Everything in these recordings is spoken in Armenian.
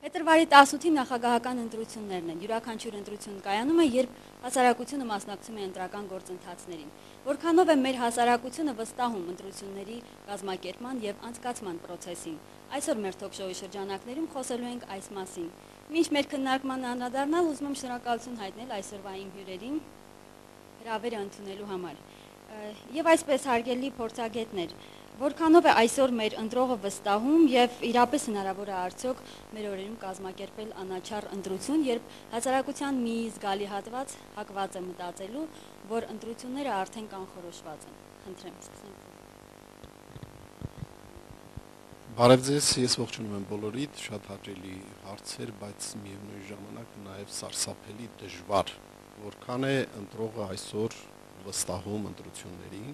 Փետրվարի 18-ին նախագահական ընտրություններն են։ Յուրաքանչյուր ընտրություն կայանում է, երբ հասարակությունը մասնակցում է ընտրական գործընթացներին։ Որքանով է մեր հասարակությունը վստահում ընտրությունների կազմակերպման եւ անցկացման process-ին։ Այսօր մեր թոք-շոուի շրջանակներում խոսելու ենք այս մասին։ Մինչ մեր քննարկման անդրադառնալ, ուզում եմ շնորհակալություն հայտնել այսօրվա իմ հյուրերին հրավերը ընդունելու համար։ Եվ այսպես հարգելի փորձագետներ, Որքանով է այսօր մեր ընտրողը վստահում եւ իրապես հնարավոր է արդյոք մեր օրերում կազմակերպել անաչառ ընտրություն, երբ հասարակության մի զգալի հատված հակված է մտածելու, որ ընտրությունները արդեն կանխորոշված են։ Խնդրեմ, սկսենք։ Բարև ձեզ, ես ողջունում եմ բոլորիդ, շատ հաճելի հարցեր, բայց միևնույն ժամանակ նաև սարսափելի դժվար։ Որքան է ընտրողը այսօր վստահում ընտրություններին,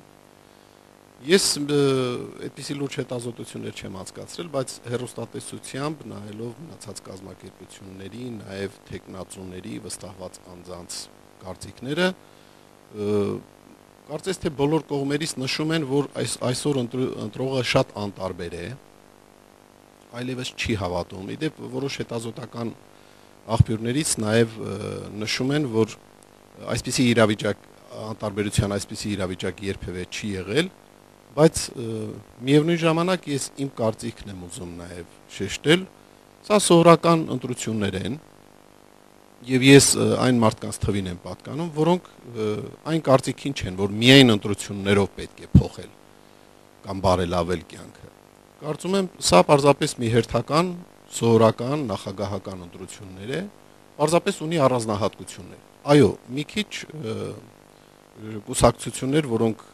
Ես այդպիսի լուրջ հետազոտություններ չեմ անցկացրել, բայց հերոստատեսությամբ նայելով մնացած կազմակերպությունների, նաև տեխնացուների վստահված անձանց կարծիքները, կարծես թե բոլոր կողմերից նշում են, որ այս այսօր ընտրողը շատ անտարբեր է, այլևս չի հավատում։ Իդեպ որոշ հետազոտական աղբյուրներից նաև նշում են, որ այսպիսի իրավիճակ անտարբերության այսպիսի իրավիճակ երբևէ չի եղել, բայց միևնույն ժամանակ ես իմ կարծիքն եմ ուզում նաև շեշտել, սա սովորական ընտրություններ են եւ ես այն մարդկանց թվին եմ պատկանում, որոնք այն կարծիքին չեն, որ միայն ընտրություններով պետք է փոխել կամ բարելավել կյանքը։ Կարծում եմ սա պարզապես մի հերթական սովորական նախագահական ընտրություններ է, պարզապես ունի առանձնահատկություններ։ Այո, մի քիչ կուսակցություններ, որոնք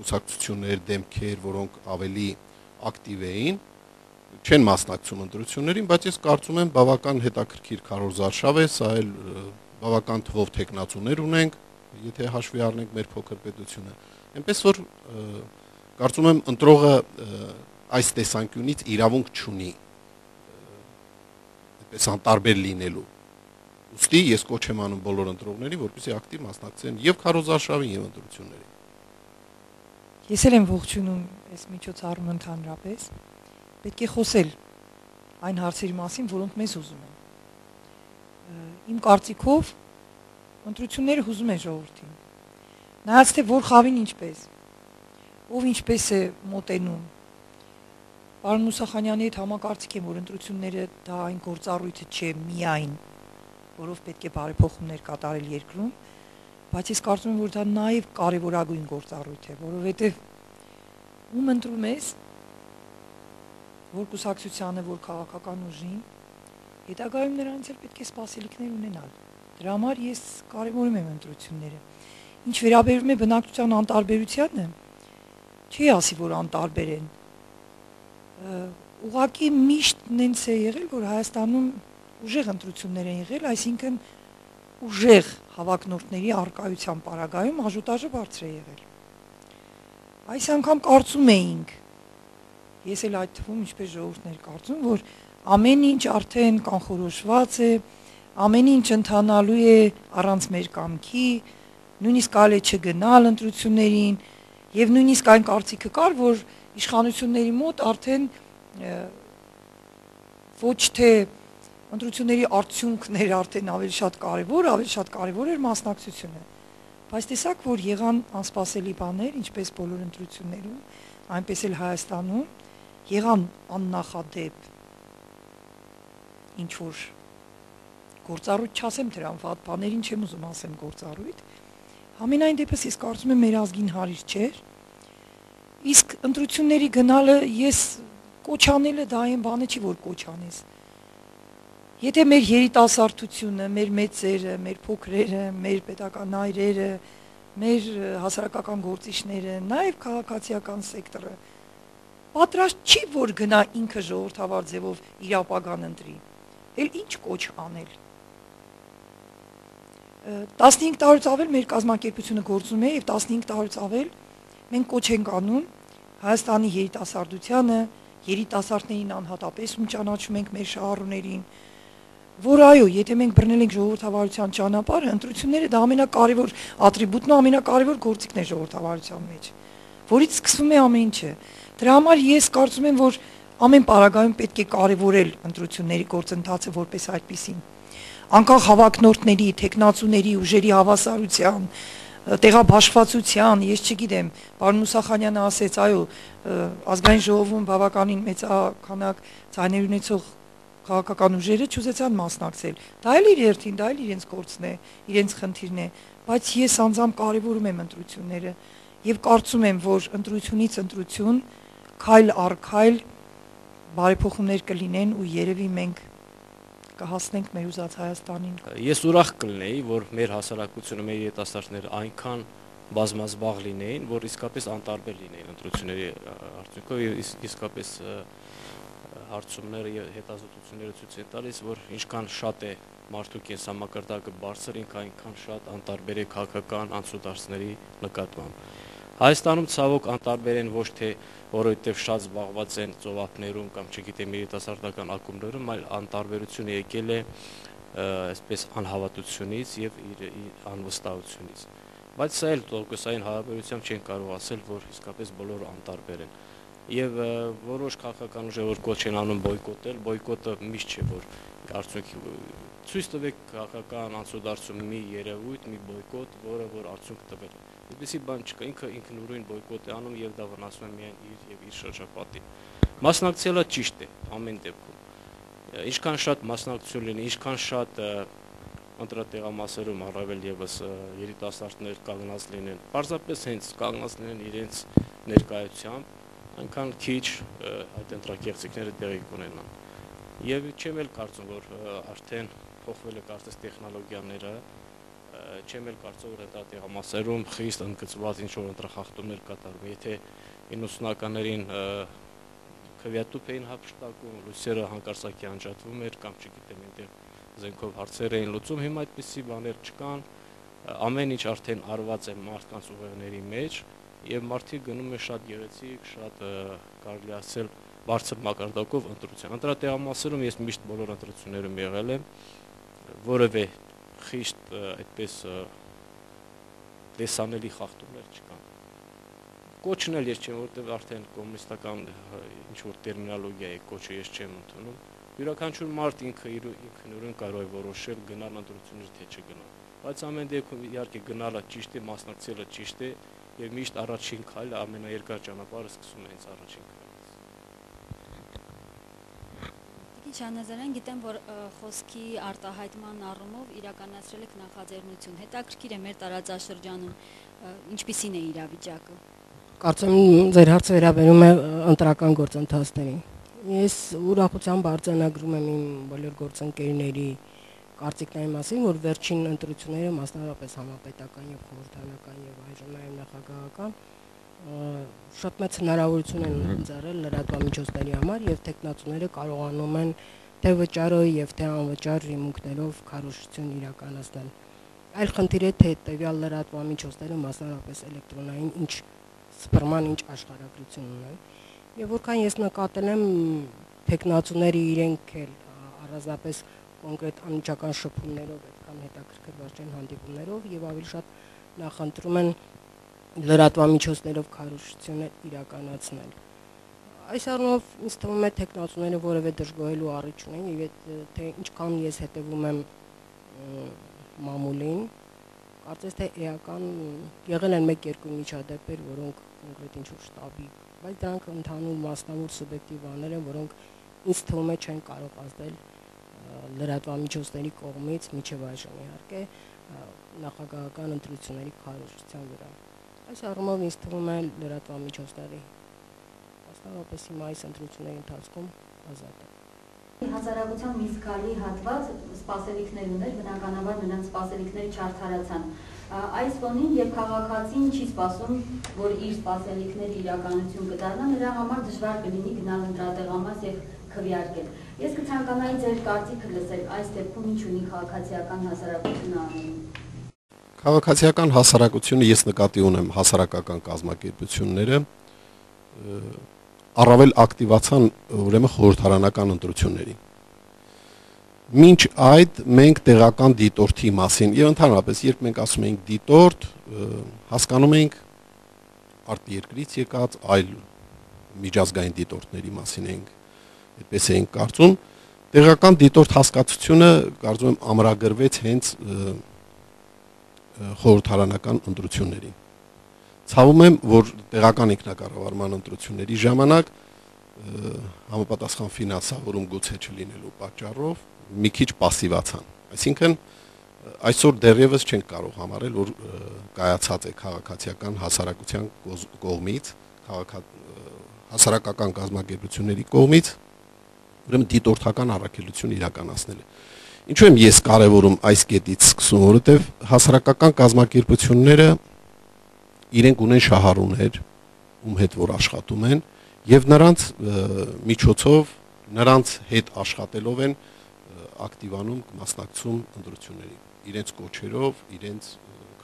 կուսակցություններ, դեմքեր, որոնք ավելի ակտիվ էին, չեն մասնակցում ընտրություններին, բայց ես կարծում եմ բավական հետաքրքիր քարոզարշավ է, սա էլ բավական թվով տեխնացուներ ունենք, եթե հաշվի առնենք մեր փոքր պետությունը։ Էնպես որ կարծում եմ ընտրողը այս տեսանկյունից իրավունք չունի այդպես անտարբեր լինելու։ Ոստի ես կոչ եմ անում բոլոր ընտրողներին, որպեսզի ակտիվ մասնակցեն եւ քարոզարշավին եւ ընտրություններին։ Ես էլ եմ ողջունում այս միջոցառումը ընդհանրապես։ Պետք է խոսել այն հարցերի մասին, որոնք մեզ ուզում են։ Իմ կարծիքով ընտրությունները հուզում են ժողովրդին։ Նայած թե որ խավին ինչպես, ով ինչպես է մոտենում։ Պարոն Մուսախանյանի հետ համակարծիք եմ, որ ընտրությունները դա այն գործառույթը չէ միայն, որով պետք է բարեփոխումներ կատարել երկրում, բայց ես կարծում եմ, որ դա նաև կարևորագույն գործառույթ է, որովհետև ում ընտրում ես, որ կուսակցությանը, որ քաղաքական ուժին, հետագայում նրանից էլ պետք է սպասելիքներ ունենալ։ Դրա համար ես կարևորում եմ ընտրությունները։ Ինչ վերաբերում է բնակչության անտարբերությանը, չի ասի, որ անտարբեր են։ Ուղղակի միշտ նենց է եղել, որ Հայաստանում ուժեղ ընտրություններ են եղել, այսինքն ուժեղ հավակնորդների արկայության պարագայում աժուտաժը բարձր է եղել։ Այս անգամ կարծում էինք, ես էլ այդ թվում ինչպես ժողովուրդներ կարծում, որ ամեն ինչ արդեն կանխորոշված է, ամեն ինչ ընթանալու է առանց մեր կամքի, նույնիսկ կարելի չգնալ ընտրություններին, եւ նույնիսկ այն կարծիքը կար, որ իշխանությունների մոտ արդեն ոչ թե ընտրությունների արդյունքներ արդեն ավելի շատ կարևոր, ավելի շատ կարևոր էր մասնակցությունը։ Բայց տեսակ, որ եղան անսպասելի բաներ, ինչպես բոլոր ընտրություններում, այնպես էլ Հայաստանում, եղան աննախադեպ ինչ որ գործառույթ չասեմ դրան վատ բաներին չեմ ուզում ասեմ գործառույթ։ Համենայն դեպս ես կարծում եմ մեր ազգին հարիր չէր։ Իսկ ընտրությունների գնալը ես կոչանելը դա այն բանը չի, որ կոչանես։ Եթե մեր երիտասարդությունը, մեր մեծերը, մեր փոքրերը, մեր պետական այրերը, մեր հասարակական գործիչները, նաև քաղաքացիական սեկտորը պատրաստ չի որ գնա ինքը ժողովրդավար ձևով իր ապագան ընտրի։ Էլ ինչ կոչ անել։ 15 տարուց ավել մեր կազմակերպությունը գործում է եւ 15 տարուց ավել մենք կոչ ենք անում Հայաստանի երիտասարդությանը, երիտասարդներին անհատապես ում ճանաչում ենք մեր շահառուներին, որ այո, եթե մենք բռնել ենք ժողովրդավարության ճանապարհը, ընտրությունները դա ամենակարևոր ատրիբուտն ու ամենակարևոր գործիքն է ժողովրդավարության մեջ, որից սկսվում է ամեն ինչը։ Դրա համար ես կարծում եմ, որ ամեն պարագայում պետք է կարևորել ընտրությունների գործընթացը որպես այդպեսին։ Անկախ հավակնորդների, տեխնացուների, ուժերի հավասարության, տեղաբաշխվածության, ես չգիտեմ, պարոն Մուսախանյանը ասեց, այո, ազգային ժողովում բավականին մեծ քանակ ցայներ ունեցող քաղաքական ուժերը չուզեցան մասնակցել։ Դա էլ իր երթին, դա էլ իրենց գործն է, իրենց խնդիրն է, բայց ես անձամբ կարևորում եմ ընտրությունները եւ կարծում եմ, որ ընտրությունից ընտրություն քայլ առ քայլ բարեփոխումներ կլինեն ու երևի մենք կհասնենք մեր ուզած Հայաստանին։ Ես ուրախ կլինեի, որ մեր հասարակությունը, մեր երիտասարդները այնքան բազմազբաղ լինեին, որ իսկապես անտարբեր լինեին ընտրությունների արդյունքով եւ իսկապես հարցումները եւ հետազոտությունները ցույց են տալիս, որ ինչքան շատ է մարդու կենսամակարդակը բարձր, այնքան շատ անտարբեր է քաղաքական անցուդարձների նկատմամբ։ Հայաստանում ցավոք անտարբեր են ոչ թե որովհետև շատ զբաղված են ծովափներում կամ չգիտեմ երիտասարդական ակումբներում, այլ անտարբերությունը եկել է այսպես անհավատությունից եւ իր անվստահությունից։ Բայց սա էլ տոկոսային հարաբերությամբ չեն կարող ասել, որ իսկապես բոլորը անտարբեր են։ Եվ որոշ քաղաքական ուժեր կոչ են անում բոյկոտել, բոյկոտը միշտ չէ որ արդյունք ցույց տվեք քաղաքական անցուդարձում մի երևույթ, մի բոյկոտ, որը որ արդյունք տվել Այդպեսի բան չկա, ինքը ինքնուրույն բոյկոտ է անում եւ դա վնասում է միայն իր եւ իր շրջապատին։ Մասնակցելը ճիշտ է ամեն դեպքում։ Ինչքան շատ մասնակցություն լինի, ինչքան շատ ընտրատեղամասերում առավել եւս երիտասարդներ կանգնած լինեն, պարզապես հենց կանգնած լինեն իրենց ներկայությամբ, այնքան քիչ այդ ընտրակեղծիքները տեղի կունենան։ Եվ չեմ էլ կարծում, որ արդեն փոխվել է կարծես տեխնոլոգիաները, չեմ էլ կարծում որ դա տեղամասերում խիստ ընդգծված ինչ որ ընտրախախտումներ կատարում։ Եթե 90-ականներին քվեատուփ էին հապշտակում, լույսերը հանկարծակի անջատվում էր կամ չգիտեմ այնտեղ զենքով հարցեր էին լուծում, հիմա այդպիսի բաներ չկան։ Ամեն ինչ արդեն արված է մարդկանց ուղեղների մեջ եւ մարդիկ գնում է շատ գեղեցիկ, շատ կարելի ասել բարձր մակարդակով ընտրության։ Ընտրատեղամասերում ես միշտ բոլոր ընտրություններում եղել եմ, որևէ խիստ այդպես տեսանելի խախտումներ չկան։ Կոչն էլ ես չեմ, որտեղ արդեն կոմունիստական ինչ որ տերմինոլոգիա է կոչը ես չեմ ընդունում։ Յուրաքանչյուր մարդ ինքը իր ինքնուրույն կարող է որոշել գնալ ընտրությունից թե չգնալ։ Բայց ամեն դեպքում իհարկե գնալը ճիշտ է, մասնակցելը ճիշտ է եւ միշտ առաջին քայլը ամենաերկար ճանապարհը սկսում է հենց առաջին քայլը Ինչ Անազարյան, գիտեմ, որ խոսքի արտահայտման առումով իրականացրել եք նախաձեռնություն։ Հետաքրքիր է մեր տարածաշրջանում ինչպիսին է իրավիճակը։ Կարծեմ ձեր հարցը վերաբերում է ընտրական գործընթացներին։ Ես ուրախությամբ արձանագրում եմ իմ բոլոր գործընկերների կարծիքների մասին, որ վերջին ընտրությունները մասնավորապես համապետական եւ խորհրդանական եւ այժմ նաեւ նախագահական շատ մեծ հնարավորություն են ընձեռել լրատվամիջոցների համար եւ տեխնացուները կարողանում են թե վճարը եւ թե անվճար ռիմունքներով քարոշություն իրականացնել։ Այլ խնդիր է թե տվյալ լրատվամիջոցները մասնավորապես էլեկտրոնային ինչ սպրման ինչ աշխարհագրություն ունեն։ Եվ որքան ես նկատել եմ տեխնացուները իրենք էլ առանձնապես կոնկրետ անմիջական շփումներով այդքան հետաքրքրված չեն հանդիպումներով եւ ավելի շատ նախընտրում են լրատվամիջոցներով քարոշություններ իրականացնել։ Այս առումով ինձ թվում է տեխնացուները որևէ դժգոհելու առիթ չունեն եւ թե ինչքան ես հետևում եմ մամուլին, կարծես թե էական եղել են 1-2 միջադեպեր, որոնք կոնկրետ ինչ-որ շտաբի, բայց դրանք ընդհանուր մասնավոր սուբյեկտիվ բաներ են, որոնք ինձ թվում է չեն կարող ազդել լրատվամիջոցների կողմից միջև այժմ իհարկե նախագահական ընտրությունների քարոշության վրա։ Այս առումով ինձ թվում է լրատվամիջոցների մասնավորապես հիմա այս ընտրությունների ընթացքում ազատ է։ Հասարակության մի զգալի հատված սպասելիքներ ուներ, բնականաբար նրանց սպասելիքները չարթարացան։ Այս ֆոնին եւ քաղաքացին չի սպասում, որ իր սպասելիքները իրականություն կդառնա, նրա համար դժվար կլինի գնալ ընտրատեղամաս եւ քվեարկել։ Ես կցանկանայի ձեր կարծիքը լսել այս դեպքում ինչ ունի քաղաքացիական հասարակությունը անելու։ Քաղաքացիական հասարակությունը ես նկատի ունեմ հասարակական կազմակերպությունները առավել ակտիվացան ուրեմն խորհրդարանական ընտրություններին։ Մինչ այդ մենք տեղական դիտորդի մասին եւ ընդհանրապես երբ մենք ասում ենք դիտորդ, հասկանում ենք արտերկրից եկած այլ միջազգային դիտորդների մասին ենք այդպես էին կարծում, տեղական դիտորդ հասկացությունը կարծում եմ ամրագրվեց հենց խորհրդարանական ընտրություններին։ Ցավում եմ, որ տեղական ինքնակառավարման ընտրությունների ժամանակ համապատասխան ֆինանսավորում գուցե չլինելու պատճառով մի քիչ пассивացան։ Այսինքն այսօր դեռևս չենք կարող համարել, որ կայացած է քաղաքացիական հասարակության կողմից, քաղաքական հասարակական կազմակերպությունների կողմից ուրեմն դիտորդական առաքելություն իրականացնել է։ Ինչու եմ ես կարևորում այս կետից սկսում, որովհետև հասարակական կազմակերպությունները իրենք ունեն շահառուներ, ում հետ որ աշխատում են, եւ նրանց միջոցով նրանց հետ աշխատելով են ակտիվանում մասնակցում ընտրությունների իրենց կոչերով, իրենց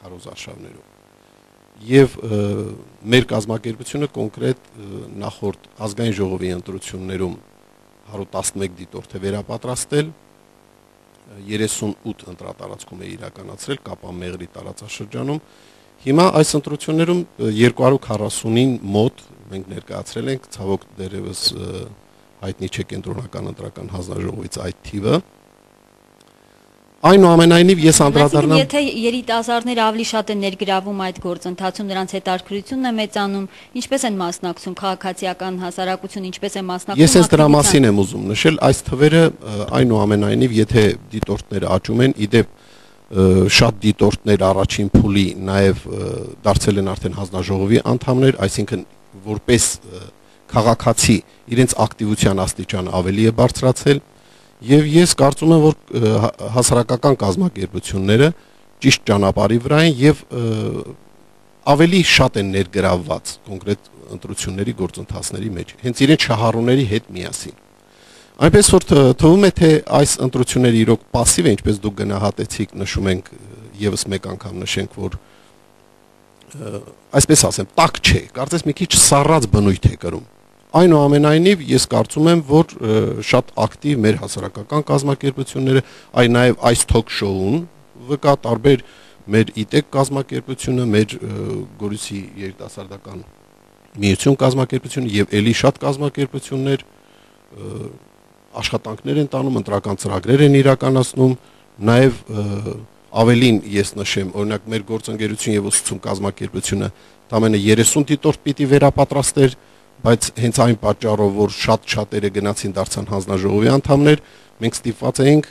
քարոզարշավներով։ Եվ մեր կազմակերպությունը կոնկրետ նախորդ ազգային ժողովի ընտրություններում 111 դիտորդ է վերապատրաստել 38 ընտրատարածքում է իրականացրել Կապամեղրի տարածաշրջանում։ Հիմա այս ընտրություններում 240-ին մոտ մենք ներկայացրել ենք, ցավոք դերևս հայտնի չէ կենտրոնական ընտրական հանձնաժողովից այդ թիվը, Այնուամենայնիվ ես անդրադառնամ Եթե երիտասարդները ավելի շատ են ներգրավում այդ գործընթացում, նրանց հետաքրությունն է մեծանում, ինչպես են մասնակցում քաղաքացիական հասարակություն, ինչպես է մասնակցում Ես այս դրա մասին եմ ուզում նշել, այս թվերը այնուամենայնիվ եթե դիտորդները աճում են, իդեպ շատ դիտորդներ առաջին փուլի նաև դարձել են արդեն հանձնաժողովի անդամներ, այսինքն որպես քաղաքացի իրենց ակտիվության աստիճանը ավելի է բարձրացել Եվ ես կարծում եմ, որ հասարակական կազմակերպությունները ճիշտ ճանապարհի վրա են եւ ավելի շատ են ներգրավված կոնկրետ ընտրությունների գործընթացների մեջ, հենց իրենց շահառուների հետ միասին։ Այնպես որ թվում է թե այս ընտրությունները իրոք пассив է, ինչպես դուք գնահատեցիք, նշում ենք եւս մեկ անգամ նշենք, որ այսպես ասեմ, տակ չէ, կարծես մի քիչ սառած բնույթ է կրում Այնուամենայնիվ ես կարծում եմ, որ շատ ակտիվ մեր հասարակական կազմակերպությունները, այ նաև այս թոք շոուն վկա տարբեր մեր ԻՏԵԿ կազմակերպությունը, մեր Գորիսի երիտասարդական միություն կազմակերպությունը եւ ելի շատ կազմակերպություններ աշխատանքներ են տանում, ընտրական ծրագրեր են իրականացնում, նաև ավելին ես նշեմ, օրինակ մեր գործընկերություն եւ ուսուցում կազմակերպությունը տամենը 30 դիտորդ պիտի վերապատրաստեր բայց հենց այն պատճառով, որ շատ շատերը գնացին դարձան հանձնաժողովի անդամներ, մենք ստիպված էինք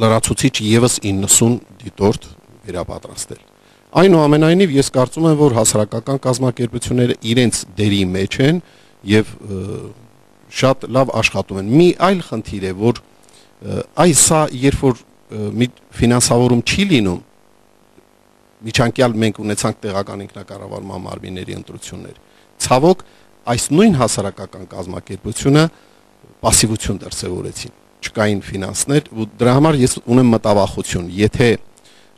լրացուցիչ եւս 90 դիտորդ վերապատրաստել։ Այնուամենայնիվ ես կարծում եմ, որ հասարակական կազմակերպությունները իրենց դերի մեջ են եւ շատ լավ աշխատում են։ Մի այլ խնդիր է, որ այս սա երբ որ մի ֆինանսավորում չի լինում, միջանկյալ մենք ունեցանք տեղական ինքնակառավարման մարմինների ընտրություններ։ Ցավոք այս նույն հասարակական կազմակերպությունը пассивություն դրսևորեցին չկային ֆինանսներ ու դրա համար ես ունեմ մտավախություն. Եթե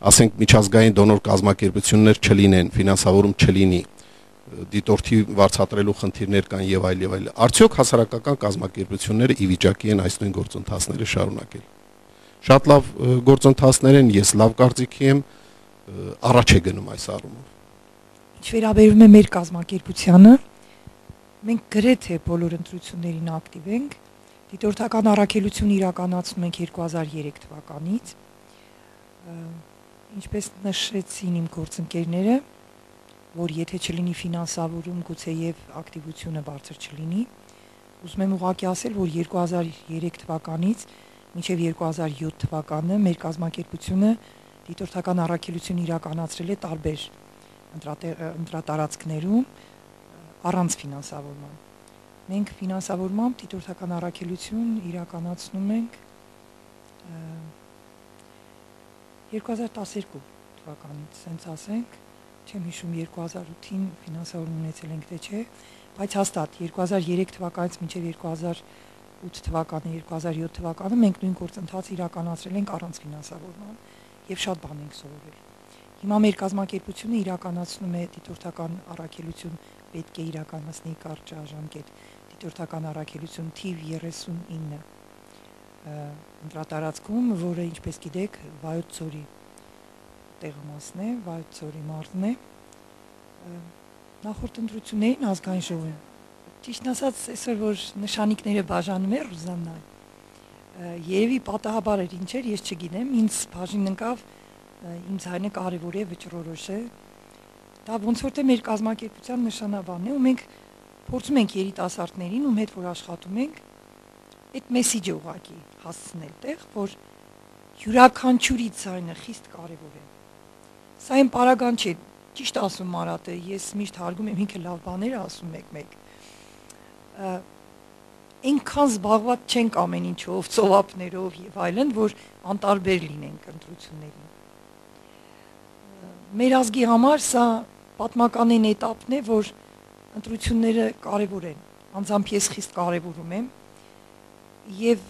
ասենք միջազգային դոնոր կազմակերպություններ չլինեն ֆինանսավորում չլինի դիտորդի վարձատրելու խնդիրներ կան եւ այլ եւ այլ արդյոք հասարակական կազմակերպությունները ի վիճակի են այս նույն գործընթացները շարունակել շատ լավ գործընթացներ են ես լավ կարծիքի եմ առաջ է գնում այս առումով ինչ վերաբերում է մեր կազմակերպությանը Մենք գրեթե բոլոր ընտրություններին ակտիվ ենք։ Դիտորդական առաքելություն իրականացնում ենք 2003 թվականից։ Ինչպես նշեցին իմ գործընկերները, որ եթե չլինի ֆինանսավորում, գուցե եւ ակտիվությունը բարձր չլինի։ Ուզում եմ ուղղակի ասել, որ 2003 թվականից մինչև 2007 թվականը մեր կազմակերպությունը դիտորդական առաքելություն իրականացրել է տարբեր ընտրատարածքներում առանց ֆինանսավորման։ Մենք ֆինանսավորմամբ դիտորդական առաքելություն իրականացնում ենք 2012 թվականից, ասենց ասենք, չեմ հիշում 2008-ին ֆինանսավորում ունեցել ենք թե չէ, բայց հաստատ 2003 թվականից մինչև 2008 թվականը, 2007 թվականը մենք նույն գործընթացը իրականացրել ենք առանց ֆինանսավորման եւ շատ բան ենք սովորել։ Հիմա մեր կազմակերպությունը իրականացնում է դիտորդական առաքելություն պետք է իրականացնի կարճաժամկետ դիտորդական առաքելություն թիվ 39 ընտրատարածքում, որը ինչպես գիտեք, Վայոց ծորի տեղամասն է, Վայոց ծորի մարզն է։ Նախորդ ընտրություններին ազգային ժողովին Ճիշտ ասած, այսօր որ նշանիկները բաժանում է Ռուզաննա, երևի պատահաբար էր ինչեր, ես չգիտեմ, ինձ բաժին ընկավ իմ ցայնը կարևոր է, վճռորոշ է։ Դա ոնց որ թե մեր կազմակերպության նշանաբանն է, ու մենք փորձում ենք երիտասարդներին, ում հետ որ աշխատում ենք, այդ մեսիջը ուղակի հասցնել տեղ, որ յուրաքանչյուրի ցայնը խիստ կարևոր է։ Սա այն պարագան չէ, ճիշտ ասում Մարատը, ես միշտ հարգում եմ ինքը լավ բաներ ասում մեկ-մեկ։ Այնքան զբաղված չենք ամեն ինչով, ծովափներով եւ այլն, որ անտարբեր լինենք ընտրություններին մեր ազգի համար սա պատմականին էտապն է, որ ընտրությունները կարևոր են։ Անձամբ ես խիստ կարևորում եմ եւ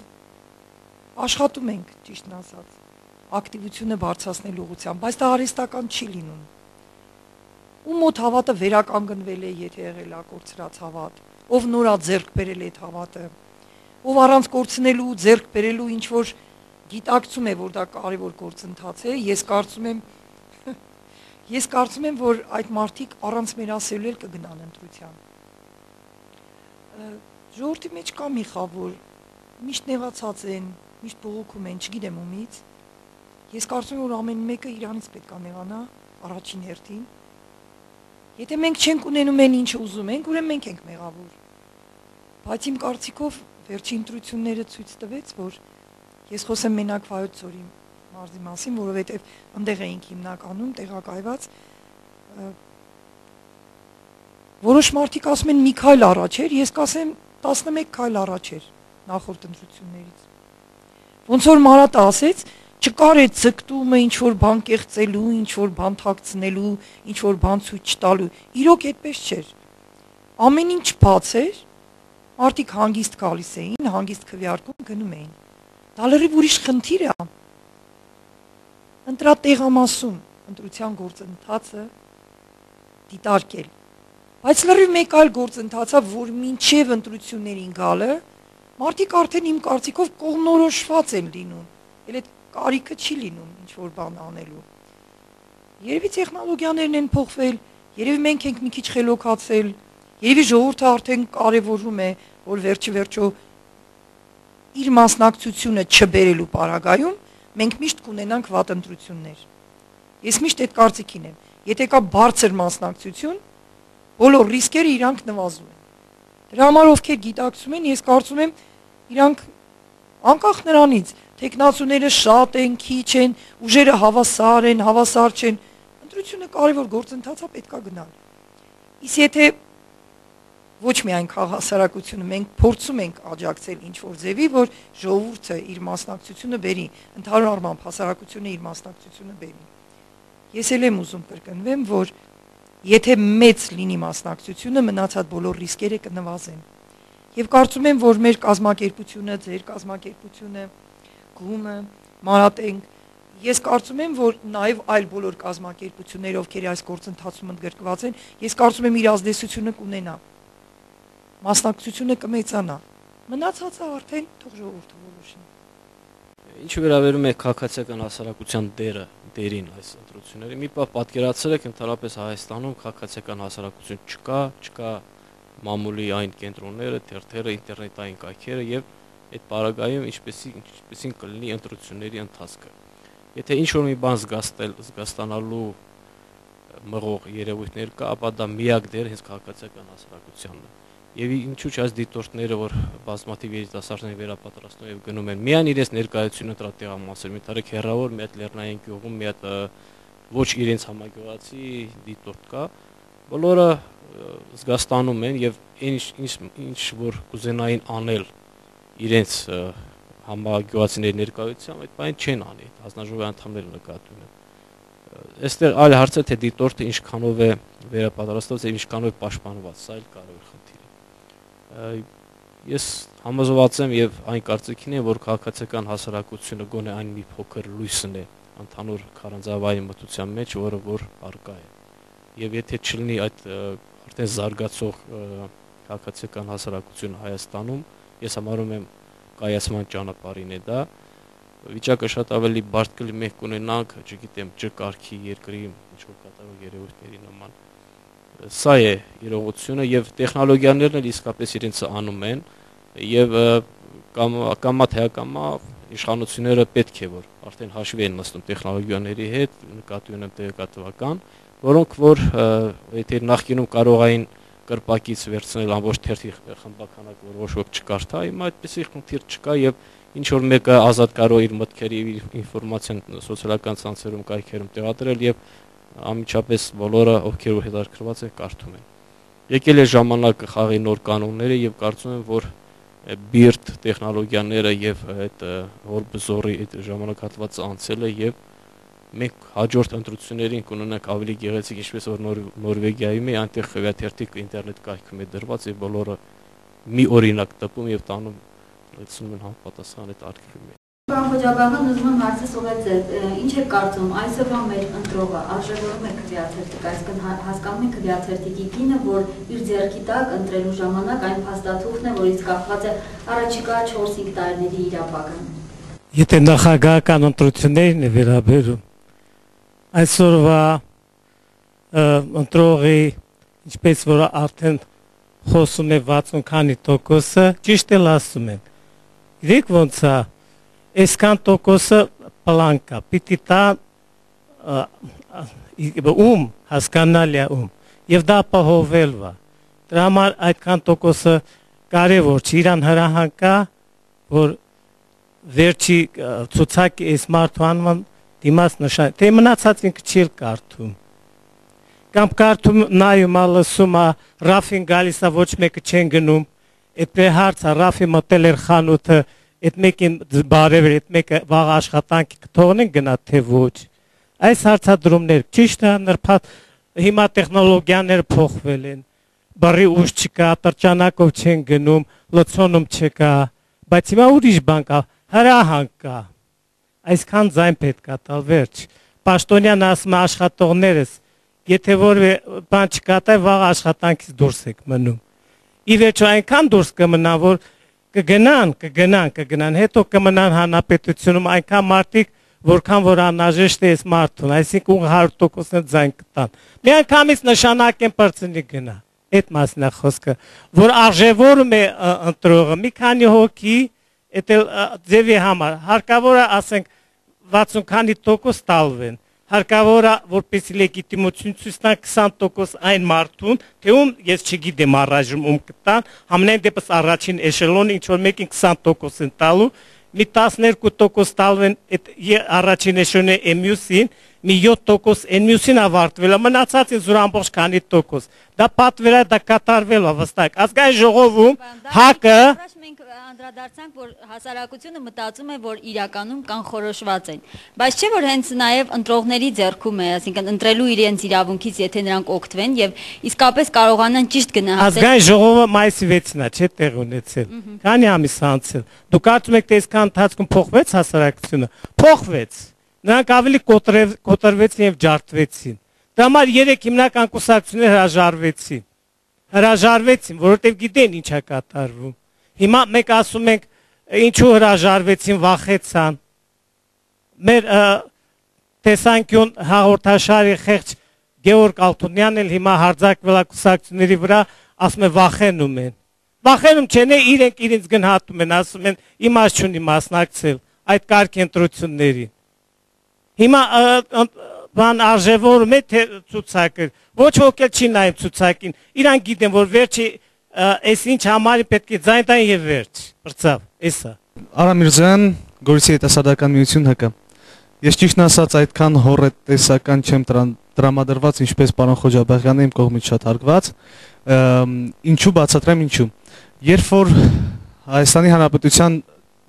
աշխատում ենք, ճիշտն ասած, ակտիվությունը բարձրացնելու ուղղությամբ, բայց դա արհեստական չի լինում։ Ու մոտ հավատը վերականգնվել է, եթե եղել է կորցրած հավատ, ով նորա ձեռք բերել է այդ հավատը, ով առանց կորցնելու ձեռք բերելու ինչ որ գիտակցում է, որ դա կարևոր գործընթաց է, ես կարծում եմ, որ ես կարծում եմ, որ այդ մարդիկ առանց մեր ասելու էլ կգնան ընտրության։ Ժողովրդի մեջ կա մի խավ, որ միշտ նեղացած են, միշտ բողոքում են, չգիտեմ ումից։ Ես կարծում եմ, որ ամեն մեկը իրանից պետք է նեղանա առաջին հերթին Եթե մենք չենք ունենում այն ինչը ուզում ենք, ուրեմն մենք ենք մեղավոր։ Բայց իմ կարծիքով վերջին ընտրությունները ցույց տվեց, որ ես խոսեմ մենակ Վայոց ծորի մարզի մասին, որովհետև այնտեղ էինք հիմնականում տեղակայված որոշ մարդիկ ասում են մի քայլ առաջ էր, ես կասեմ 11 քայլ առաջ էր նախորդ ընտրություններից։ Ոնց որ Մարատը ասեց, չկար այդ ձգտումը ինչ որ բան կեղծելու, ինչ որ բան թաքցնելու, ինչ որ բան ցույց տալու։ Իրոք այդպես չէր։ Ամեն ինչ բաց էր։ Մարդիկ հանգիստ գալիս էին, հանգիստ քվեարկում գնում էին։ Դա լրիվ ուրիշ խնդիր է։ Ընտրատեղամասում ընտրության գործընթացը դիտարկել։ Բայց լրիվ մեկ այլ գործընթացա, որ մինչև ընտրություններին գալը մարդիկ արդեն իմ կարծիքով կողմնորոշված են լինում։ Էլ այդ կարիքը չի լինում ինչ որ բան անելու։ Երևի տեխնոլոգիաներն են փոխվել, երևի մենք ենք մի քիչ խելոքացել, երևի ժողովուրդը արդեն կարևորում է, որ վերջի վերջո իր մասնակցությունը չբերելու պարագայում մենք միշտ կունենանք վատ ընտրություններ։ Ես միշտ այդ կարծիքին եմ։ Եթե կա բարձր մասնակցություն, բոլոր ռիսկերը իրանք նվազում են։ Դրա համար ովքեր գիտակցում են, ես կարծում եմ իրանք անկախ նրանից, տեխնացուները շատ են, քիչ են, ուժերը հավասար են, հավասար չեն։ Ընտրությունը կարևոր գործընթացա պետքա գնալ։ Իսկ եթե ոչ միայն քաղաքասարակությունը մենք փորձում ենք աջակցել ինչ որ ձևի, որ ժողովուրդը իր մասնակցությունը բերի, ընդհանուր առմամբ հասարակությունը իր մասնակցությունը բերի։ Ես էլ եմ ուզում կրկնվեմ, որ եթե մեծ լինի մասնակցությունը, մնացած բոլոր ռիսկերը կնվազեն։ Եվ կարծում եմ, որ մեր կազմակերպությունը, ձեր կազմակերպությունը գումը, մարատենք։ Ես կարծում եմ, որ նաև այլ բոլոր կազմակերպություններ, ովքեր այս գործընթացում ընդգրկված են, ես կարծում եմ իր ազդեցությունը կունենա։ Մասնակցությունը կմեծանա։ Մնացածը արդեն թող ժողովուրդը որոշի։ Ինչ վերաբերում է քաղաքացիական հասարակության դերը, դերին այս ընտրությունների, մի բան պատկերացրել եք ընդհանրապես Հայաստանում քաղաքացիական հասարակություն չկա, չկա մամուլի այն կենտրոնները, թերթերը, ինտերնետային կայքերը եւ այդ պարագայում ինչպեսի ինչպեսին կլինի ընտրությունների ընթացքը։ Եթե ինչ որ մի բան զգաստել, զգաստանալու մղող երևույթներ կա, ապա դա միակ դեր հենց քաղաքացիական հասարակությանն է։ Եվ ինչու՞ չէ այս դիտորդները, որ բազմաթիվ երիտասարդներ վերապատրաստում եւ գնում են միայն իրենց ներկայությունը տրատեղամասեր, մի տարեք հերավոր, մի հատ լեռնային գյուղում, մի հատ ոչ իրենց համագյուղացի դիտորդ կա, բոլորը զգաստանում են եւ ինչ ինչ ինչ որ կուզենային անել իրենց համագյուղացիների ներկայությամբ այդ բանը չեն անի հանձնաժողովի անդամները նկատի ունեն այստեղ այլ հարցը թե դիտորդը ինչքանով է վերապատրաստված եւ ինչքանով պաշտպանված սա էլ խնդիր է ես համոզված եմ եւ այն կարծիքին եմ որ քաղաքացիական հասարակությունը գոնե այն մի փոքր լույսն է ընդհանուր քարանձավային մտության մեջ որը որ արկա է եւ եթե չլինի այդ արդեն զարգացող քաղաքացիական հասարակություն Հայաստանում ես համարում եմ կայացման ճանապարհին է դա վիճակը շատ ավելի բարդ կլինի մենք կունենանք, չգիտեմ, ջկարքի երկրի ինչ որ կատարող երևույթների նման Սա է իրողությունը եւ տեխնոլոգիաներն էլ իսկապես իրենց անում են եւ կամ կամա թե կամա իշխանությունները պետք է որ արդեն հաշվի են նստում տեխնոլոգիաների հետ, նկատի ունեմ տեղեկատվական, որոնք որ եթե նախկինում կարող էին կրպակից վերցնել ամբողջ թերթի խմբականակ, որ ոչ ոք չկարդա, հիմա այդպեսի խնդիր չկա եւ ինչ որ մեկը ազատ կարող իր մտքերի ինֆորմացիան սոցիալական ցանցերում կայքերում տեղադրել եւ ամիջապես բոլորը ովքեր հետաքրքրված են կարդում են։ Եկել է ժամանակը խաղի նոր կանոնները եւ կարծում եմ որ բիրտ տեխնոլոգիաները եւ այդ հորբզորի այդ ժամանակահատվածը անցել է եւ մենք հաջորդ ընտրություններին կունենանք ավելի գեղեցիկ ինչպես որ նոր Նորվեգիայում է այնտեղ խվիաթերթիկ ինտերնետ կայքում է դրված եւ բոլորը մի օրինակ տպում եւ տանում լցնում են համապատասխան այդ արխիվի Պարոն Խոջաբանյան, ուզում եմ հարցս ուղղել ինչ է կարծում այսօրվա մեր ընտրողը արժևորում է քվեաթերթիկ, այսինքն հա- հասկանում է քվեաթերթիկի կինը, որ իր ձեռքի տակ ընտրելու ժամանակ այն փաստաթուղթն է, որից կախված է առաջիկա 4-5 տարիների իր ապագան։ Եթե նախագահական ընտրություններին է վերաբերում, այսօրվա ընտրողի ինչպես որ արդեն խոսում է 60 քանի տոկոսը, ճիշտ էլ ասում են։ Իրեք ոնց է այսքան տոկոսը պլան կա, պիտի տա ում հասկանալ է ում եւ դա ապահովել վա դրա համար այդքան տոկոսը կարևոր չի իրան հրահանգա որ վերջի ցուցակի այս մարդու անվան դիմաց նշան թե մնացած ինքը չի կարդում կամ կարդում նայում ալսում է ռաֆին գալիս է ոչ մեկը չեն գնում այդ հարցը ռաֆի մտել էր խանութը այդ մեկին բարևեր, այդ մեկը վաղ աշխատանքի կթողնեն գնա թե ոչ։ Այս հարցադրումներ ճիշտ է նրբատ հիմա տեխնոլոգիաները փոխվել են։ Բարի ուժ չկա, տրճանակով չեն գնում, լցոնում չկա, բայց հիմա ուրիշ բան կա, հրահանգ կա։ Այսքան ձայն պետք է տալ վերջ։ Պաշտոնյան ասում աշխատողներս, եթե որևէ բան չկա, վաղ աշխատանքից դուրս եք մնում։ Ի վերջո այնքան դուրս կմնա, որ կգնան, կգնան, կգնան, հետո կմնան հանրապետությունում այնքան մարդիկ, որքան որ անհրաժեշտ է այս մարդուն, այսինքն 100%-ն ձայն կտան։ Մի անգամից նշանակեն բրցնի գնա։ Այդ մասն է խոսքը, որ արժևորում է ընտրողը մի քանի հոգի, դա ձևի համար, հարկավոր է ասենք 60 քանի տոկոս տալվեն հարկավոր է որպեսի լեգիտիմություն ցույց տան 20% այն մարդուն, թե ում ես չգիտեմ առայժմ ում կտան, համենայն դեպս առաջին էշելոնը ինչ որ մեկին 20% են տալու, մի 12% տալու են այդ առաջին էշելոնը MUS-ին, մի 7% այն մյուսին ավարտվել է, մնացածը զուր ամբողջ քանի տոկոս։ Դա պատվեր է, դա կատարվել է վստահ։ Ազգային ժողովում հակը անդրադարձանք, որ հասարակությունը մտածում է, որ իրականում կանխորոշված են։ Բայց չէ որ հենց նաև ընտրողների ձեռքում է, ասինքն ընտրելու իրենց իրավունքից, եթե նրանք օգտվեն եւ իսկապես կարողանան ճիշտ գնահատել։ Ազգային ժողովը մայիսի 6-ն է, չէ՞ տեղ ունեցել։ Քանի ամիս անցել։ Դուք կարծում եք, թե այսքան ընթացքում փոխվեց հասարակությունը։ Փոխվեց նրանք ավելի կոտրվեցին եւ ջարդվեցին։ Դա համար երեք հիմնական կուսակցություններ հրաժարվեցին։ Հրաժարվեցին, որովհետեւ գիտեն ինչա կատարվում։ Հիմա մեկ ասում ենք ինչու հրաժարվեցին, վախեցան։ Մեր տեսանկյուն հաղորդաշարի խեղճ Գեորգ Ալթունյանն էլ հիմա հարձակվել է կուսակցությունների վրա, ասում է վախենում են։ Վախենում չեն, իրենք իրենց գնահատում են, ասում են իմաստ չունի մասնակցել այդ կարգ ընտրություններին։ Հիմա բան արժևորում է թե ցուցակը։ Ոչ ոք էլ չի նայում ցուցակին։ Իրան գիտեն, որ վերջի այս ինչ համարի պետք է ձայն տան եւ վերջ։ Բրծավ, էսա։ Արա Միրզյան, Գորիսի հետասարդական միություն ՀԿ։ Ես ճիշտն ասած այդքան հորետեսական չեմ տրամադրված, ինչպես պարոն Խոջաբաղյանը իմ կողմից շատ հարգված։ Ինչու բացատրեմ ինչու։ Երբ որ Հայաստանի Հանրապետության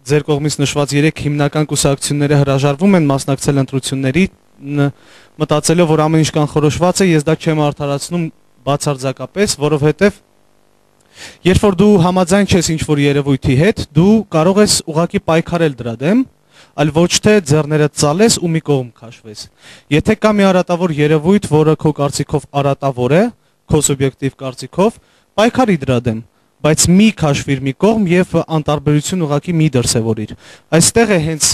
ձեր կողմից նշված 3 հիմնական կուսակցությունները հրաժարվում են մասնակցել ընտրությունների, մտածելով, որ ամեն ինչ կանխորոշված է, ես դա չեմ արդարացնում բացարձակապես, որովհետև երբ որ դու համաձայն չես ինչ-որ երևույթի հետ, դու կարող ես ուղակի պայքարել դրա դեմ, այլ ոչ թե ձեռները ծալես ու մի կողմ քաշվես։ Եթե կա մի արատավոր երևույթ, որը քո կարծիքով արատավոր է, քո սուբյեկտիվ կարծիքով, պայքարի դրա դեմ բայց մի քաշվիր մի կողմ եւ անտարբերություն ուղակի մի դրսեւորիր։ Այստեղ է հենց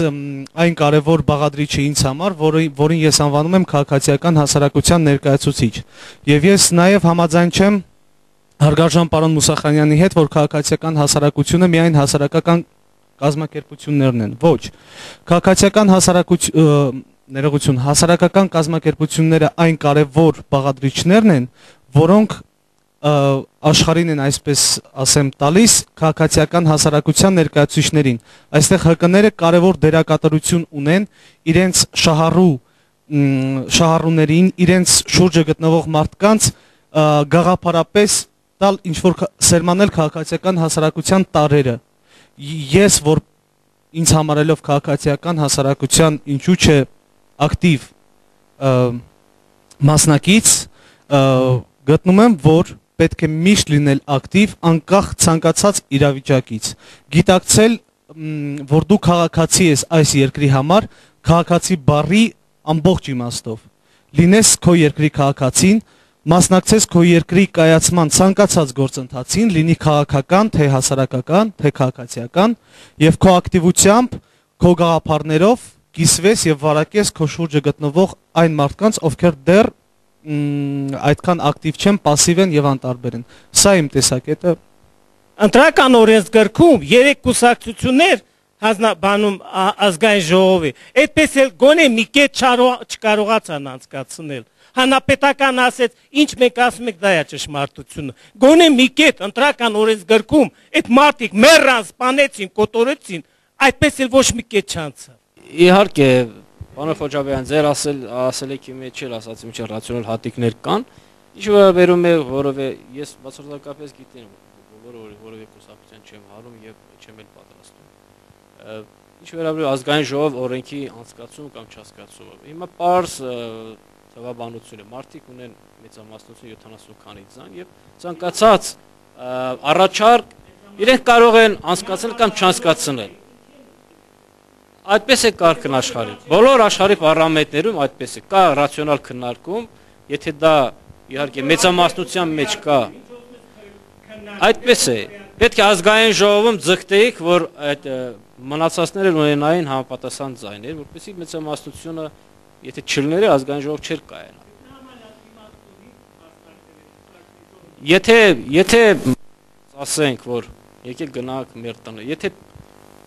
այն կարևոր բաղադրիչը ինձ համար, որը որին ես անվանում եմ քաղաքացիական հասարակության ներկայացուցիչ։ Եվ ես նաեւ համաձայն չեմ հարգարժան պարոն Մուսախանյանի հետ, որ քաղաքացիական հասարակությունը միայն հասարակական կազմակերպություններն են։ Ոչ։ Քաղաքացիական հասարակություն ներողություն հասարակական կազմակերպությունները այն կարևոր բաղադրիչներն են, որոնք աշխարհին են այսպես ասեմ տալիս քաղաքացիական հասարակության ներկայացուցիչներին։ Այստեղ ՀԿ-ները կարևոր դերակատարություն ունեն իրենց շահառու շահառուներին, իրենց շուրջը գտնվող մարդկանց գաղափարապես տալ ինչ որ սերմանել քաղաքացիական հասարակության տարերը։ Ես որ ինձ համարելով քաղաքացիական հասարակության ինչու՞ չէ ակտիվ մասնակից գտնում եմ, որ պետք է միշտ լինել ակտիվ անկախ ցանկացած իրավիճակից։ Գիտակցել, որ դու քաղաքացի ես այս երկրի համար, քաղաքացի բարի ամբողջ իմաստով։ Լինես քո երկրի քաղաքացին, մասնակցես քո երկրի կայացման ցանկացած գործընթացին, լինի քաղաքական, թե հասարակական, թե քաղաքացիական, եւ քո ակտիվությամբ, քո գաղափարներով կիսվես եւ վարակես քո շուրջը գտնվող այն մարդկանց, ովքեր դեռ այդքան ակտիվ չեն, пассив են եւ անտարբեր են։ Սա իմ տեսակետը։ Ընտրական օրենսգրքում երեք կուսակցություններ հանձնաբանում ազգային ժողովի։ Այդպես էլ գոնե մի կետ չկարողացան անցկացնել։ Հանրապետական ասեց, ինչ մենք ասում ենք դա է ճշմարտությունը։ Գոնե մի կետ ընտրական օրենսգրքում այդ մարդիկ մեռան, սպանեցին, կոտորեցին, այդպես էլ ոչ մի կետ չանցավ։ Իհարկե, Պարոն Խոջաբյան, ձեր ասել ասելիքի մեջ էլ ասած իմ չէ ռացիոնալ հատիկներ կան։ Ինչ վերաբերում է, որովե ես բացարձակապես գիտեմ, որը որովե կուսակցության չեմ հարում եւ չեմ էլ պատրաստում։ Ինչ վերաբերում ազգային ժողով օրենքի անցկացում կամ չհասկացումը։ Հիմա པարս թվաբանություն է։ Մարդիկ ունեն մեծամասնություն 70 քանի ձայն եւ ցանկացած առաջարկ իրենք կարող են անցկացնել կամ չանցկացնել Այդպես է կարգն աշխարհի։ Բոլոր աշխարհի պարլամենտներում այդպես է։ Կա ռացիոնալ քննարկում, եթե դա իհարկե մեծամասնության մեջ կա։ Այդպես է։ Պետք է ազգային ժողովում ձգտեիք, որ այդ մնացածները ունենային համապատասխան ձայներ, որպեսզի մեծամասնությունը եթե չլներ ազգային ժողով չէր կայանա։ Եթե եթե ասենք, որ եկեք գնանք մեր տնը, եթե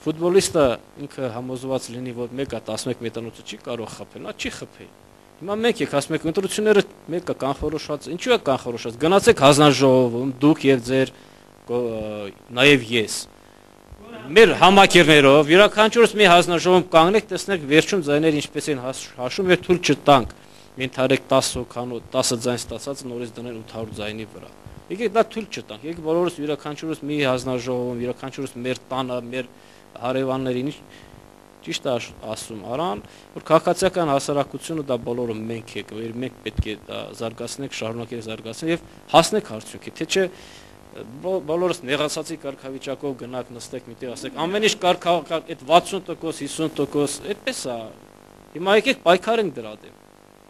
ֆուտբոլիստը ինքը համոզված լինի, որ մեկը 11 մետրանոցը չի կարող խփել, նա չի խփի։ Հիմա մեկ եք ասում եք ընտրությունները մեկը կանխորոշված, ինչու է կանխորոշված։ Գնացեք հանձնաժողովում դուք եւ ձեր նաեւ ես մեր համակերներով յուրաքանչյուրս մի հանձնաժողովում կանգնեք, տեսնեք վերջում ձայները ինչպես են հաշվում եւ թույլ չտանք։ Մենթարեք 10 հոգանո 10 ձայն ստացած նորից դնեն 800 ձայնի վրա։ Եկեք դա թույլ չտանք։ Եկեք բոլորս յուրաքանչյուրս մի հանձնաժողովում, յուրաքանչյուրս մեր տանը, մեր հարևաններին ճիշտ ասում արան, որ քաղաքացիական հասարակությունը դա բոլորը մենք եք, որ մենք պետք է դա զարգացնենք, շարունակենք զարգացնել եւ հասնենք արդյունքի, թե չէ բոլորս նեղացածի կարգավիճակով գնաք նստեք միտեղ ասեք ամեն ինչ կարգա այդ 60% 50% այդպես է հիմա եկեք պայքարենք դրա դեմ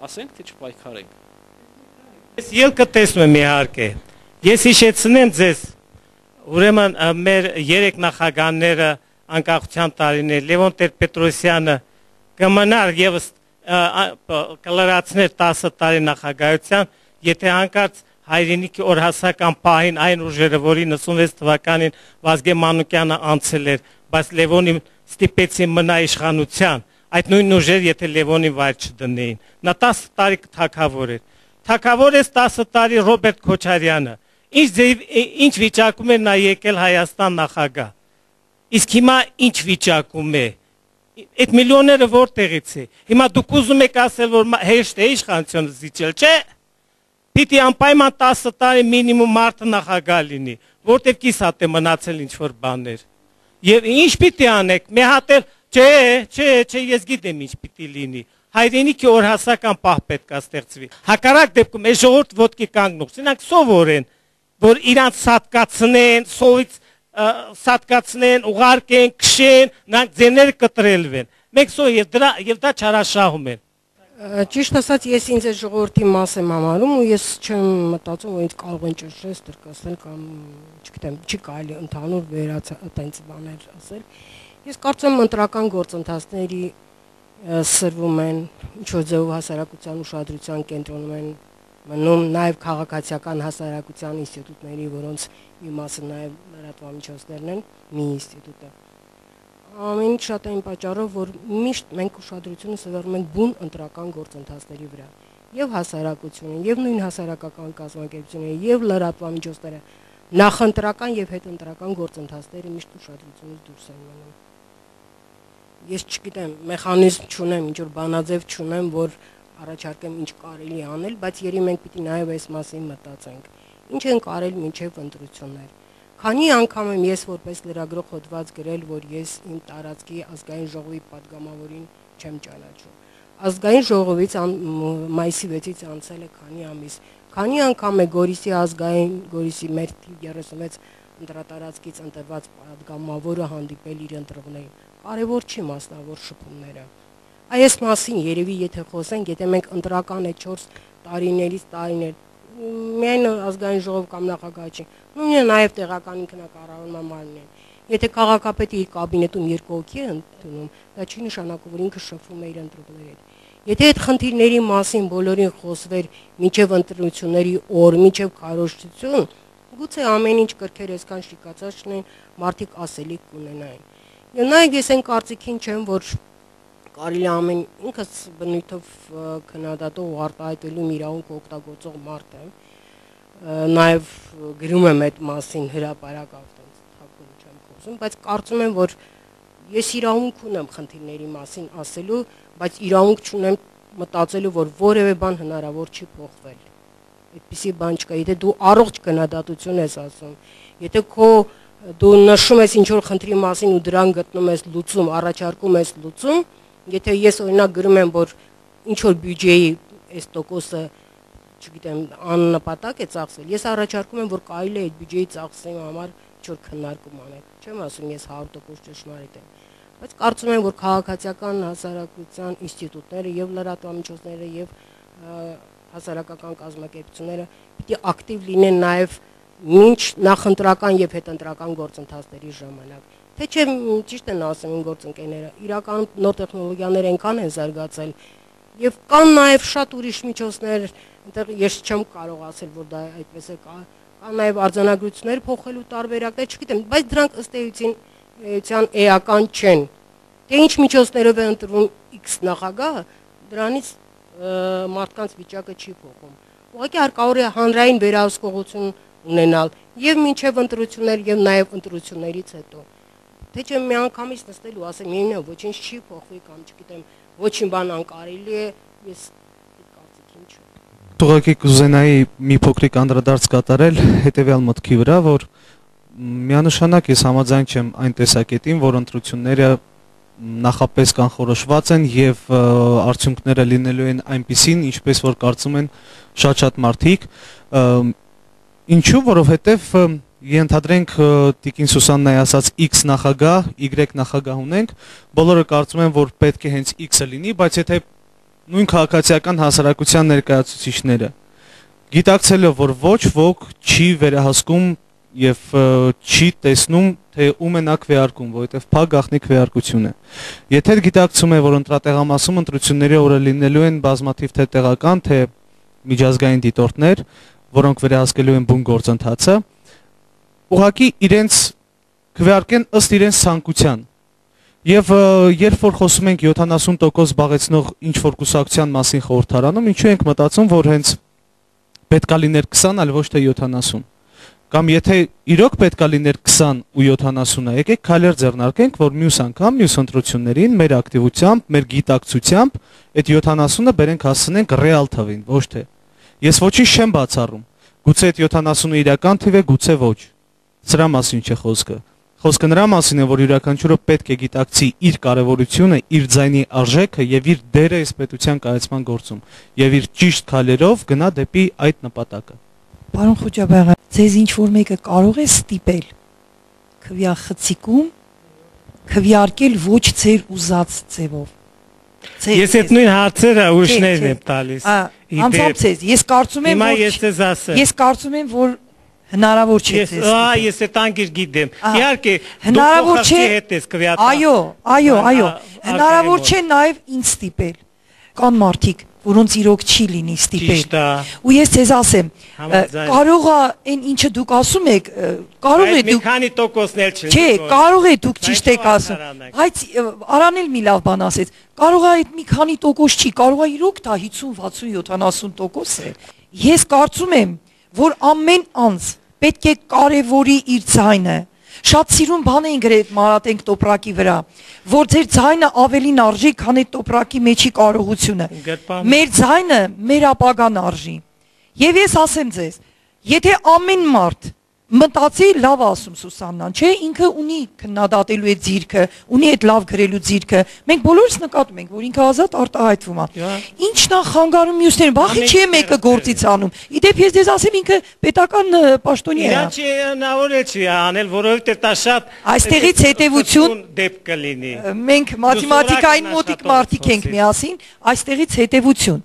ասենք թե չպայքարենք ես ելքը տեսնում եմ իհարկե ես հիշեցնեմ ձեզ ուրեմն մեր երեք նախագահները անկախության տարիներ Լևոն Տեր-Պետրոսյանը կմնար եւս կլրացներ 10 տարի նախագահության, եթե հանկարծ հայրենիքի օրհասական պահին այն ուժերը, որի 96 թվականին Վազգե Մանուկյանը անցել էր, բայց Լևոնին ստիպեցին մնա իշխանության, այդ նույն ուժերը եթե Լևոնին վայր չդնեին։ Նա 10 տարի թակավոր էր։ Թակավոր է 10 տարի Ռոբերտ Քոչարյանը։ Ինչ ինչ վիճակում է նա եկել Հայաստան նախագահ Իսկ հիմա ինչ վիճակում է։ Այդ միլիոնները որտեղից է։ Հիմա դուք ուզում եք ասել, որ հեշտ է իշխանությունը զիջել, չէ՞։ Պիտի անպայման 10 տարի մինիմում մարդը նախագահ լինի, որտեղ կիսատ է մնացել ինչ որ բաներ։ Եվ ինչ պիտի անեք։ Մի հատ էլ չէ, չէ, չէ, ես գիտեմ ինչ պիտի լինի հայրենիքի օրհասական պահ պետք է ստեղծվի։ Հակառակ դեպքում այս ժողովուրդ ոդկի կանգնող, սրանք սովոր են, որ իրանց սատկացնեն, սովից սատկացնեն, ուղարկեն, քշեն, նրանք ձեները կտրելվեն։ Մենք սո եւ դրա եւ դա չարաշահում են։ Ճիշտ ասած, ես ինձ այդ ժողովրդի մաս եմ համարում ու ես չեմ մտածում, որ ինձ կարող են ճնշել, ստրկացնել կամ չգիտեմ, չի կարելի ընդհանուր վերաց այդպես բաներ ասել։ Ես կարծում եմ ընտրական գործընթացների սրվում են, ինչ որ ձևով հասարակության ուշադրության կենտրոնում են մնում նաև քաղաքացիական հասարակության ինստիտուտների, որոնց մի մասը նաև լրատվամիջոցներն են, մի ինստիտուտը։ Ամեն ինչ շատ այն պատճառով, որ միշտ մենք ուշադրությունը սվեռում ենք բուն ընտրական գործընթացների վրա. Եւ հասարակությունը, եւ նույն հասարակական կազմակերպությունը, եւ լրատվամիջոցները նախընտրական եւ հետընտրական գործընթացները միշտ ուշադրությունից դուրս են մնում։ Ես չգիտեմ, մեխանիզմ չունեմ, ինչ որ բանաձև չունեմ, որ առաջարկեմ ինչ կարելի անել, բայց երի մենք պիտի նաեւ այս մասին մտածենք։ Ինչ են կարել մինչև ընտրություններ։ Քանի անգամ եմ ես որպես լրագրող հոդված գրել, որ ես իմ տարածքի ազգային ժողովի падգամավորին չեմ ճանաչում։ Ազգային ժողովից մայիսի 6-ից անցել է քանի ամիս։ Քանի անգամ է Գորիսի ազգային Գորիսի մեր 36 ընդրատարածքից ընտրված падգամավորը հանդիպել իր ընտրողներին։ Կարևոր չի մասնավոր շփումները։ Այս մասին երևի եթե խոսենք, եթե մենք ընտրական է 4 տարիներից տարիներ միայն ազգային ժողով կամ նախագահ չի, նույնը նաև տեղական ինքնակառավարման մարմին են։ Եթե քաղաքապետը իր կաբինետում երկու հոգի է ընդունում, դա չի նշանակում, որ ինքը շփվում է իր ընտրողների հետ։ Եթե այդ խնդիրների մասին բոլորին խոսվեր միջև ընտրությունների օր, միջև քարոշչություն, գուցե ամեն ինչ կրքեր այսքան շիկացած չնեն, մարդիկ ասելիք կունենային։ Եվ նաև ես այն կարծիքին չեմ, որ կարելի ամեն ինքս բնույթով քննադատող ու արտահայտելու իրավունք օգտագործող մարդ եմ։ Նաև գրում եմ այդ մասին հրապարակ ավտոց թակուն չեմ խոսում, բայց կարծում եմ, որ ես իրավունք ունեմ խնդիրների մասին ասելու, բայց իրավունք չունեմ մտածելու, որ որևէ բան հնարավոր չի փոխվել։ Այդպիսի բան չկա։ Եթե դու առողջ քննադատություն ես ասում, եթե քո դու նշում ես ինչ որ խնդրի մասին ու դրան գտնում ես լուծում, առաջարկում ես լուծում, եթե ես օրինակ գրում եմ, որ ինչ որ բյուջեի այս տոկոսը չգիտեմ, աննպատակ է ծախսել, ես առաջարկում եմ, որ կարելի է այդ բյուջեի ծախսելու համար ինչ որ քննարկում անել։ Չեմ ասում ես 100% ճշմարիտ եմ բայց կարծում եմ որ քաղաքացիական հասարակության ինստիտուտները եւ լրատվամիջոցները եւ հասարակական կազմակերպությունները պիտի ակտիվ լինեն նաեւ ոչ նախընտրական եւ հետընտրական գործընթացների ժամանակ թե չէ ճիշտ են ասում իմ գործընկերները իրականում նոր տեխնոլոգիաներ այնքան են զարգացել եւ կան նաեւ շատ ուրիշ միջոցներ այնտեղ ես չեմ կարող ասել որ դա այդպես է կա կան նաեւ արձանագրություններ փոխելու տարբերակներ չգիտեմ բայց դրանք ըստ էության էության էական չեն։ Թե ինչ միջոցներով է ընտրվում X նախագահը, դրանից մարդկանց վիճակը չի փոխում։ Ուղղակի հարկավոր է հանրային վերահսկողություն ունենալ եւ մինչեւ ընտրություններ եւ նաեւ ընտրություններից հետո։ Թե չէ մի անգամից նստել ու ասել միայն ոչինչ չի փոխվի կամ չգիտեմ ոչինչ բան անկարելի է, ես կարծիքին չեմ։ Ուղղակի կուզենայի մի փոքրիկ անդրադարձ կատարել հետեւյալ մտքի վրա, որ միանշանակ ես համաձայն չեմ այն տեսակետին, որ ընտրությունները նախապես կանխորոշված են եւ արդյունքները լինելու են այնպիսին, ինչպես որ կարծում են շատ-շատ մարդիկ։ Ինչու, որովհետեւ ենթադրենք Տիկին Սուսաննայի ասած X նախագահ, Y նախագահ ունենք, բոլորը կարծում են, որ պետք է հենց X-ը լինի, բայց եթե նույն քաղաքացիական հասարակության ներկայացուցիչները գիտակցելով, որ ոչ ոք չի վերահսկում եւ չի տեսնում թե ում է նա քվեարկում, որովհետեւ փակ գախնի քվեարկություն է։ Եթե գիտակցում է, որ ընտրատեղամասում ընտրությունների օրը լինելու են բազմաթիվ թե տեղական, թե միջազգային դիտորդներ, որոնք վերահսկելու են բուն գործընթացը, ուղղակի իրենց քվեարկեն ըստ իրենց ցանկության։ Եվ երբ որ խոսում ենք 70% զբաղեցնող ինչ որ կուսակցության մասին խորհրդարանում, ինչու ենք մտածում, որ հենց պետքա լիներ 20, այլ ոչ թե 70 կամ եթե իրոք պետքա լիներ 20 ու 70-ը, եկեք քայլեր ձեռնարկենք, որ մյուս անգամ մյուս ընտրություններին մեր ակտիվությամբ, մեր գիտակցությամբ այդ 70-ը բերենք հասցնենք ռեալ թվին, ոչ թե։ Ես ոչինչ չեմ բացառում։ Գուցե այդ 70-ը իրական թիվ է, գուցե ոչ։ Սրա մասին չէ խոսքը։ Խոսքը նրա մասին է, որ յուրաքանչյուրը պետք է գիտակցի իր կարևորությունը, իր ձայնի արժեքը եւ իր դերը այս պետության կայացման գործում եւ իր ճիշտ քայլերով գնա դեպի այդ նպատակը։ Պարոն Խոջաբայղյան, ձեզ ինչ որ մեկը կարող է ստիպել քվյախցիկում քվյարկել ոչ ձեր ուզած ձևով։ Ես այդ նույն հարցերը ուրիշներն եմ տալիս։ ցեզ, ես կարծում եմ, որ ես կարծում եմ, որ հնարավոր չէ Ես ա ես այդ անգիր գիտեմ։ Իհարկե հնարավոր չէ հետ ես կվիատա։ Այո, այո, այո։ Հնարավոր չէ նաև ինձ ստիպել։ Կան մարդիկ, որոնց իրոք չի լինի ստիպել։ Ճիշտ է։ Ու ես ձեզ ասեմ, կարող է այն ինչը դուք ասում եք, կարող է Այդ մի դուք քանի տոկոսն էլ չլինի։ Չէ, կարող է դուք ճիշտ եք ասում։ Բայց ը, Արան էլ մի լավ բան ասեց։ Կարող է այդ մի քանի տոկոս չի, կարող է իրոք դա 50, 60, 70 տոկոս է։ Ես կարծում եմ, որ ամեն անձ պետք է կարևորի իր ձայնը։ Շատ սիրուն բան էին գրել Մարատենք տոպրակի վրա, որ ձեր ձայնը ավելին արժի, քան այդ տոպրակի մեջի կարողությունը։ Մեր ձայնը մեր ապագան արժի։ Եվ ես ասեմ ձեզ, եթե ամեն մարդ մտածի լավ ասում Սուսաննան, չէ, ինքը ունի քննադատելու այդ ձիրքը, ունի այդ լավ գրելու ձիրքը։ Մենք բոլորս նկատում ենք, որ ինքը ազատ արտահայտվում է։ Ինչն է խանգարում մյուսներին, բախի չի է մեկը գործից անում։ Իդեպ ես դες ասեմ ինքը պետական ը, պաշտոնյա է։ Իրան չի հնարավոր է չի անել, որովհետև դա շատ Այստեղից հետևություն- դեպք կլինի։ մենք մաթեմատիկային մոտիկ մարդիկ ենք միասին, այստեղից հետևություն,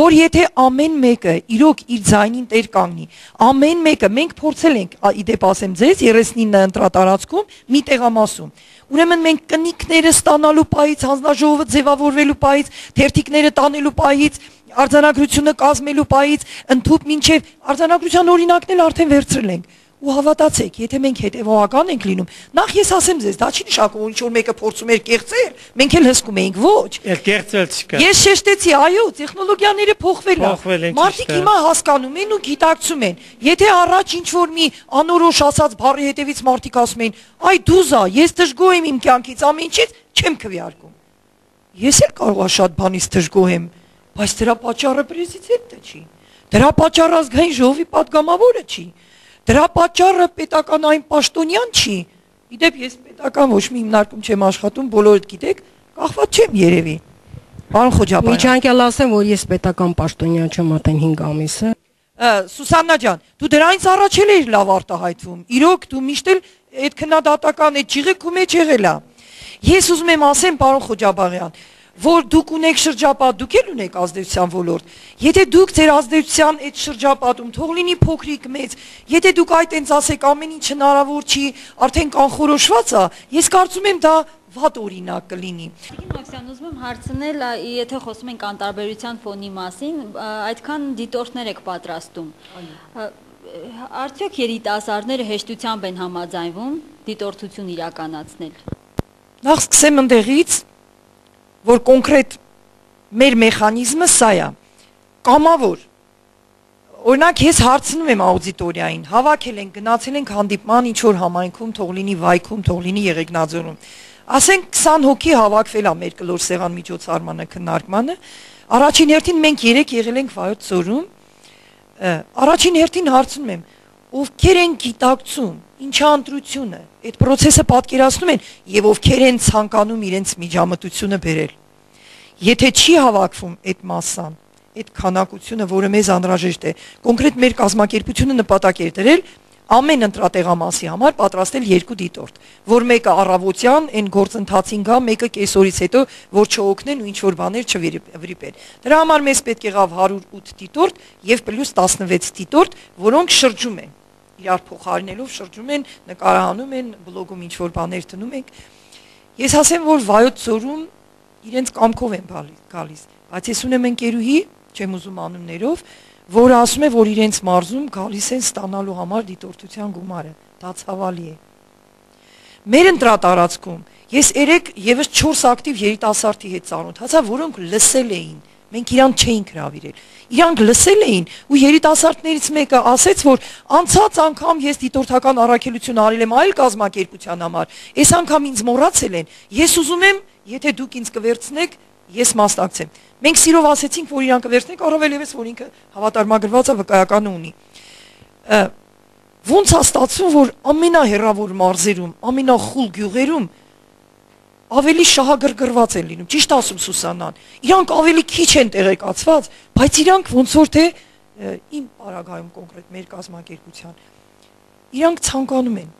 որ եթե ամեն մեկը իրոք իր ձայնին տեր կանգնի, ամեն մեկը մենք փորձել ենք, իդեպ ասեմ ձեզ 39 ընտրատարածքում մի տեղամասում Ուրեմն մենք կնիկները ստանալու պայից, հանձնաժողովը ձևավորվելու պայից, թերթիկները տանելու պայից, արձանագրությունը կազմելու պայից, ընդཐུպ մինչև արձանագրության օրինակն էլ արդեն վերցրել ենք ու հավատացեք, եթե մենք հետևողական ենք լինում, նախ ես ասեմ ձեզ, դա չի նշանակում ինչ որ մեկը փորձում էր կեղծել, մենք էլ հսկում էինք, ոչ։ Էլ կեղծել չկա։ Ես շեշտեցի, այո, տեխնոլոգիաները փոխվել են։ Մարդիկ հիմա հասկանում են ու գիտակցում են։ Եթե առաջ ինչ որ մի անորոշ ասած բառի հետևից մարդիկ ասում էին, այ դուզա, ես դժգոհ եմ իմ կյանքից, ամենից չեմ քվիարկում։ Ես էլ կարողա շատ բանից դժգոհ եմ, բայց դրա պատճառը պրեզիդենտը չի։ Դրա պատճառը ազգային ժողովի падգամավորը չի։ Դրա պատճառը պետական այն պաշտոնյան չի։ Իդեպ ես պետական ոչ մի հիմնարկում չեմ աշխատում, բոլորդ գիտեք, կախված չեմ երևի։ Պարոն Խոջապյան։ Միջանկյալ ասեմ, որ ես պետական պաշտոնյա չեմ ատեն 5 ամիսը։ Սուսաննա ջան, դու դրանից առաջ էլ էիր լավ արտահայտվում։ Իրոք դու միշտ էլ այդ քննադատական այդ ճիղը քու մեջ եղել է։ Ես ուզում եմ ասեմ, պարոն Խոջաբաղյան, որ դուք ունեք շրջապատ, դուք էլ ունեք ազդեցության ոլորտ։ Եթե դուք ձեր ազդեցության այդ շրջապատում թող լինի փոքրիկ մեծ, եթե դուք այդ այնց ասեք ամեն ինչ հնարավոր չի, արդեն կանխորոշված է, ես կարծում եմ դա վատ օրինակ կլինի։ Մաքսյան, ուզում եմ հարցնել, եթե խոսում ենք անտարբերության ֆոնի մասին, այդքան դիտորդներ եք պատրաստում։ Արդյոք երիտասարդները հեշտությամբ են համաձայնվում դիտորդություն իրականացնել։ Նախ սկսեմ ընդեղից, որ կոնկրետ մեր մեխանիզմը սա է։ Կամավոր Օրինակ ես հարցնում եմ աուդիտորիային, հավաքել են, գնացել ենք հանդիպման ինչ որ համայնքում, թող լինի Վայքում, թող լինի Եղեգնաձորում։ Ասենք 20 հոգի հավաքվել է մեր կլոր սեղան միջոցառմանը քննարկմանը։ Առաջին հերթին մենք 3 եղել ենք Վայոց ծորում։ Առաջին հերթին հարցնում եմ, ովքեր են գիտակցում, ինչա ընտրությունը, այդ process-ը պատկերացնում են եւ ովքեր են ցանկանում իրենց միջամտությունը բերել։ Եթե չի հավաքվում այդ մասսան, այդ քանակությունը, որը մեզ անհրաժեշտ է, կոնկրետ մեր կազմակերպությունը նպատակ էր դրել ամեն ընտրատեղամասի համար պատրաստել երկու դիտորդ, որ մեկը առավոտյան այն գործընթացին գա, մեկը կեսօրից հետո, որ չօգնեն ու ինչ որ բաներ չվրիպեն։ Դրա համար մեզ պետք եղավ 108 դիտորդ եւ պլյուս 16 դիտորդ, որոնք շրջում են իրար փոխարինելով շրջում են, նկարահանում են, բլոգում ինչ որ բաներ դնում ենք։ Ես ասեմ, որ վայոց ծորում իրենց կամքով են գալիս, բայց ես ունեմ ընկերուհի, չեմ ուզում անուններով, որ ասում է, որ իրենց մարզում գալիս են ստանալու համար դիտորդության գումարը։ Դա ցավալի է։ Մեր ընտրատարածքում ես 3 եւս 4 ակտիվ երիտասարդի հետ ծանոթացա, որոնք լսել էին մենք իրան չէինք հravirել։ Իրանք լսել էին ու երիտասարդներից մեկը ասեց, որ անցած անգամ ես դիտորդական առաքելություն արել եմ այլ կազմակերպության համար, այս անգամ ինձ մոռացել են։ Ես ուզում եմ, եթե դուք ինձ կվերցնեք, ես մասնակցեմ։ Մենք սիրով ասեցինք, որ իրան կվերցնենք, առավել եւս որ ինքը հավատարմագրված է վկայականը ունի։ Ոնց է ստացվում, որ ամենահեռավոր մարզերում, ամենախուլ գյուղերում ավելի շահագրգռված են լինում։ Ճիշտ ասում Սուսանան։ Իրանք ավելի քիչ են տեղեկացված, բայց իրանք ոնց որ թե իմ параգայում կոնկրետ մեր կազմակերպության իրանք ցանկանում են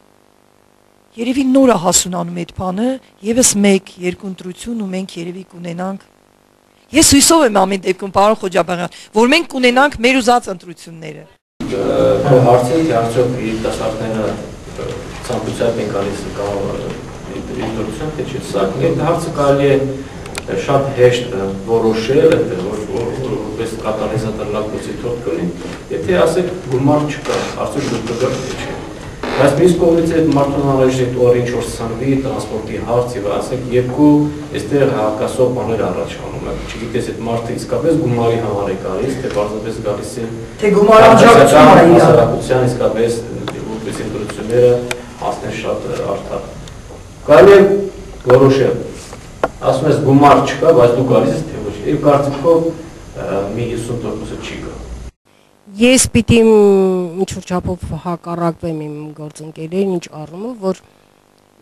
Երևի նորը հասունանում այդ բանը, եւս 1 երկու ընտրություն ու մենք երևի կունենանք Ես հույսով եմ ամեն դեպքում պարոն Խոջաբաղյան, որ մենք կունենանք մեր ուզած ընտրությունները։ Քո հարցը թե արդյոք երիտասարդները ցանկությամբ են գալիս կամ դրություն թե չէ, սա այդ հարցը կարելի է շատ հեշտ որոշել, որ որպես կատալիզատոր լավ գործի թող կլինի, եթե ասեք գումար չկա, արդյոք դու կգա թե չէ։ Բայց մյուս կողմից այդ մարդուն անհրաժեշտ ու ինչ որ սանվի տրանսպորտի հարց եւ ասեք երկու այստեղ հակասող բաներ առաջանում են։ Չգիտես այդ մարդը իսկապես գումարի համար է գալիս, թե բարձրապես գալիս է Թե գումար անջատությունը է իրար։ հասարակության իսկապես որպես ինտերնետները հասնեն շատ արդար։ Կարելի է որոշել։ Ասում ես գումար չկա, բայց դու գալիս ես թե ոչ։ Իմ կարծիքով մի 50%-ը չի գա։ Ես պիտի ինչ որ չափով հակառակվեմ իմ գործընկերներին ինչ առումով, որ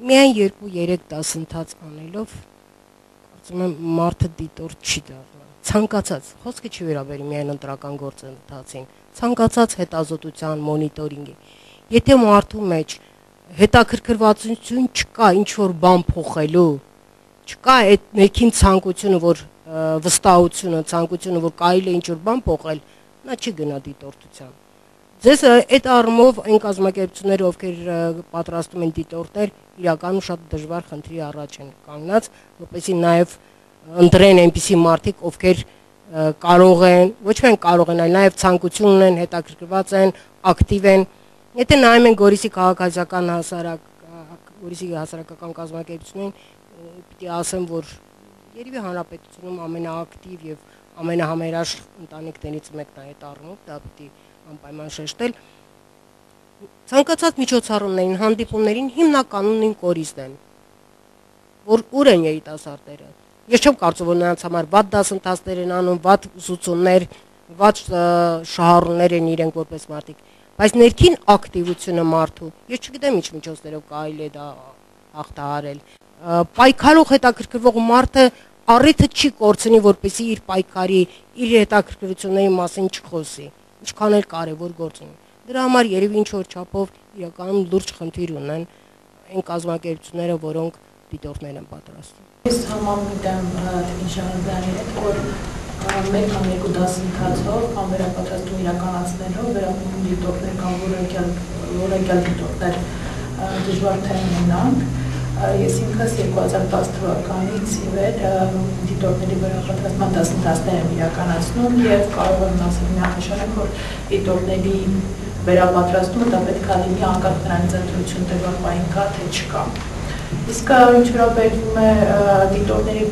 միայն 2-3 դասընթաց անելով կարծում եմ մարդը դիտորդ չի դառնա։ Ցանկացած, խոսքը չի վերաբերի միայն ընտրական գործընթացին, ցանկացած հետազոտության, մոնիտորինգի։ Եթե մարդու մեջ հետաքրքրվածություն չկա ինչ որ բան փոխելու, չկա այդ ներքին ցանկությունը, որ վստահությունը, ցանկությունը, որ կարելի է ինչ որ բան փոխել, նա չի գնա դիտորդության։ Ձեզ այդ առումով այն կազմակերպությունները, ովքեր պատրաստում են դիտորդներ, իրականում շատ դժվար խնդրի առաջ են կանգնած, որպեսզի նաև ընտրեն այնպիսի մարդիկ, ովքեր կարող են, ոչ միայն կարող են, այլ նաև ցանկություն ունեն, հետաքրքրված են, ակտիվ են։ Եթե նայում են Գորիսի քաղաքացիական հասարակ Գորիսի հասարակական կազմակերպություններին, ը, պիտի ասեմ, որ երևի հանրապետությունում ամենաակտիվ եւ ամենահամերաշխ ընտանիքներից մեկն է այդ առումով, դա պիտի անպայման շեշտել։ Ցանկացած միջոցառումներին, հանդիպումներին հիմնականում նույն կորիզն են, որ ուր են երիտասարդները։ Ես չեմ կարծում, որ նրանց համար վատ դասընթացներ են անում, վատ ուսուցումներ, վատ շահառուներ են իրենք որպես մարդիկ, բայց ներքին ակտիվությունը մարդու, ես չգիտեմ ինչ միջոցներով կարելի է դա հաղթահարել։ Պայքարող հետաքրքրվող մարդը առիթը չի կորցնի, որպեսի իր պայքարի, իր հետաքրքրությունների մասին չխոսի, ինչքան էլ կարևոր գործ ունի։ Դրա համար երևի ինչ որ չափով իրականում լուրջ խնդիր ունեն այն կազմակերպությունները, որոնք դիտորդներ են պատրաստում։ Ես համամիտ եմ Թինշանյանի հետ, որ մեկ կամ երկու դասընթացով կամ վերապատրաստում իրականացնելով վերապրում դիտորդներ կամ որակյալ որակյալ դիտորդներ դժվար թե ունենանք։ Ա, Ես ինքս 2010 թվականից ի վեր դիտորդների վերապատրաստման դասընթացներ եմ իրականացնում եւ կարող եմ ասել միանշանակ, որ դիտորդների վերապատրաստումը դա պետք է լինի անկախ նրանից ընտրություն թե որ պայն կա թե չկա։ Իսկ ա, ինչ վերաբերվում է ա, դիտորդների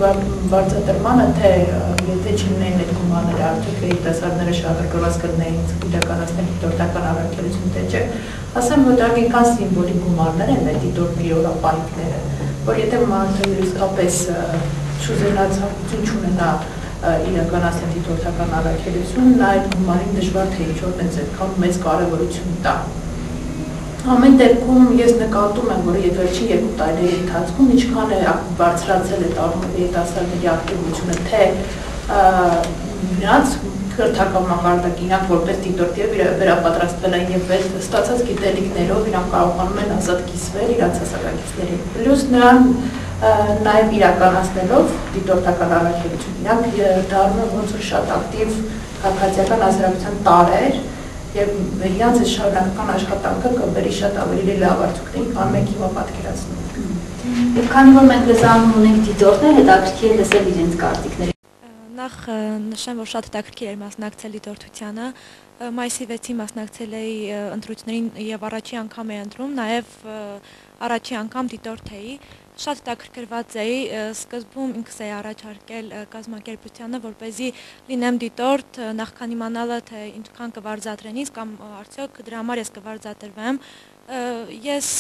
վարձատրմանը, թե ա, եթե չունեն այդ գումարները, արդյոք երիտասարդները շահագրգռված կլինեին իրականացնել դիտորդական առաքելություն, թե չէ, ասեմ, որ դա այնքան սիմվոլիկ գումարներ են այդ դիտորդների օրապայքները, որ եթե մարդը իսկապես ա, չուզենացություն չունենա ա, իրականացնել դիտորդական առաքելություն, նա այդ գումարին դժվար թե ինչ-որ մեծ այդքան մեծ կարևորություն տա։ Ամեն դեպքում ես նկատում եմ, որ վերջին երկու տարիների ընթացքում ինչքան է բարձրացել է տարում երիտասարդների ակտիվությունը, թե նրանց քրթական մակարդակի իրանք որպես դիտորդի վերապատրաստվել են եւ ստացած գիտելիքներով իրանք կարողանում են ազատ կիսվել իրանց հասակակիցներին։ Պլյուս նրան նաեւ իրականացնելով դիտորդական առաքելություն, իրանք դառնում ոնց որ շատ ակտիվ քաղաքացիական հասարակության տարեր, եւ իրանց այս շարունակական աշխատանքը կբերի շատ ավելի լավ արդյունքների, քան մենք հիմա պատկերացնում ենք։ Եվ քանի որ մենք լսանում ունենք դիտորդներ, հետաքրքիր է լսել իրենց կարծիքները։ Նախ նշեմ, որ շատ հետաքրքիր էր մասնակցել դիտորդությանը։ Մայիսի 6-ին մասնակցել էի ընտրություններին եւ առաջի անգամ էի ընտրում, նաեւ առաջի անգամ դիտորդ էի։ Շատ հետաքրքրված էի, սկզբում ինքս էի առաջարկել կազմակերպությանը, որ เป զի լինեմ դիտորդ, նախքան իմանալը թե ինչքան կվարձատրեն ինձ կամ արդյոք դրա համար ես կվարձատրվեմ։ Ես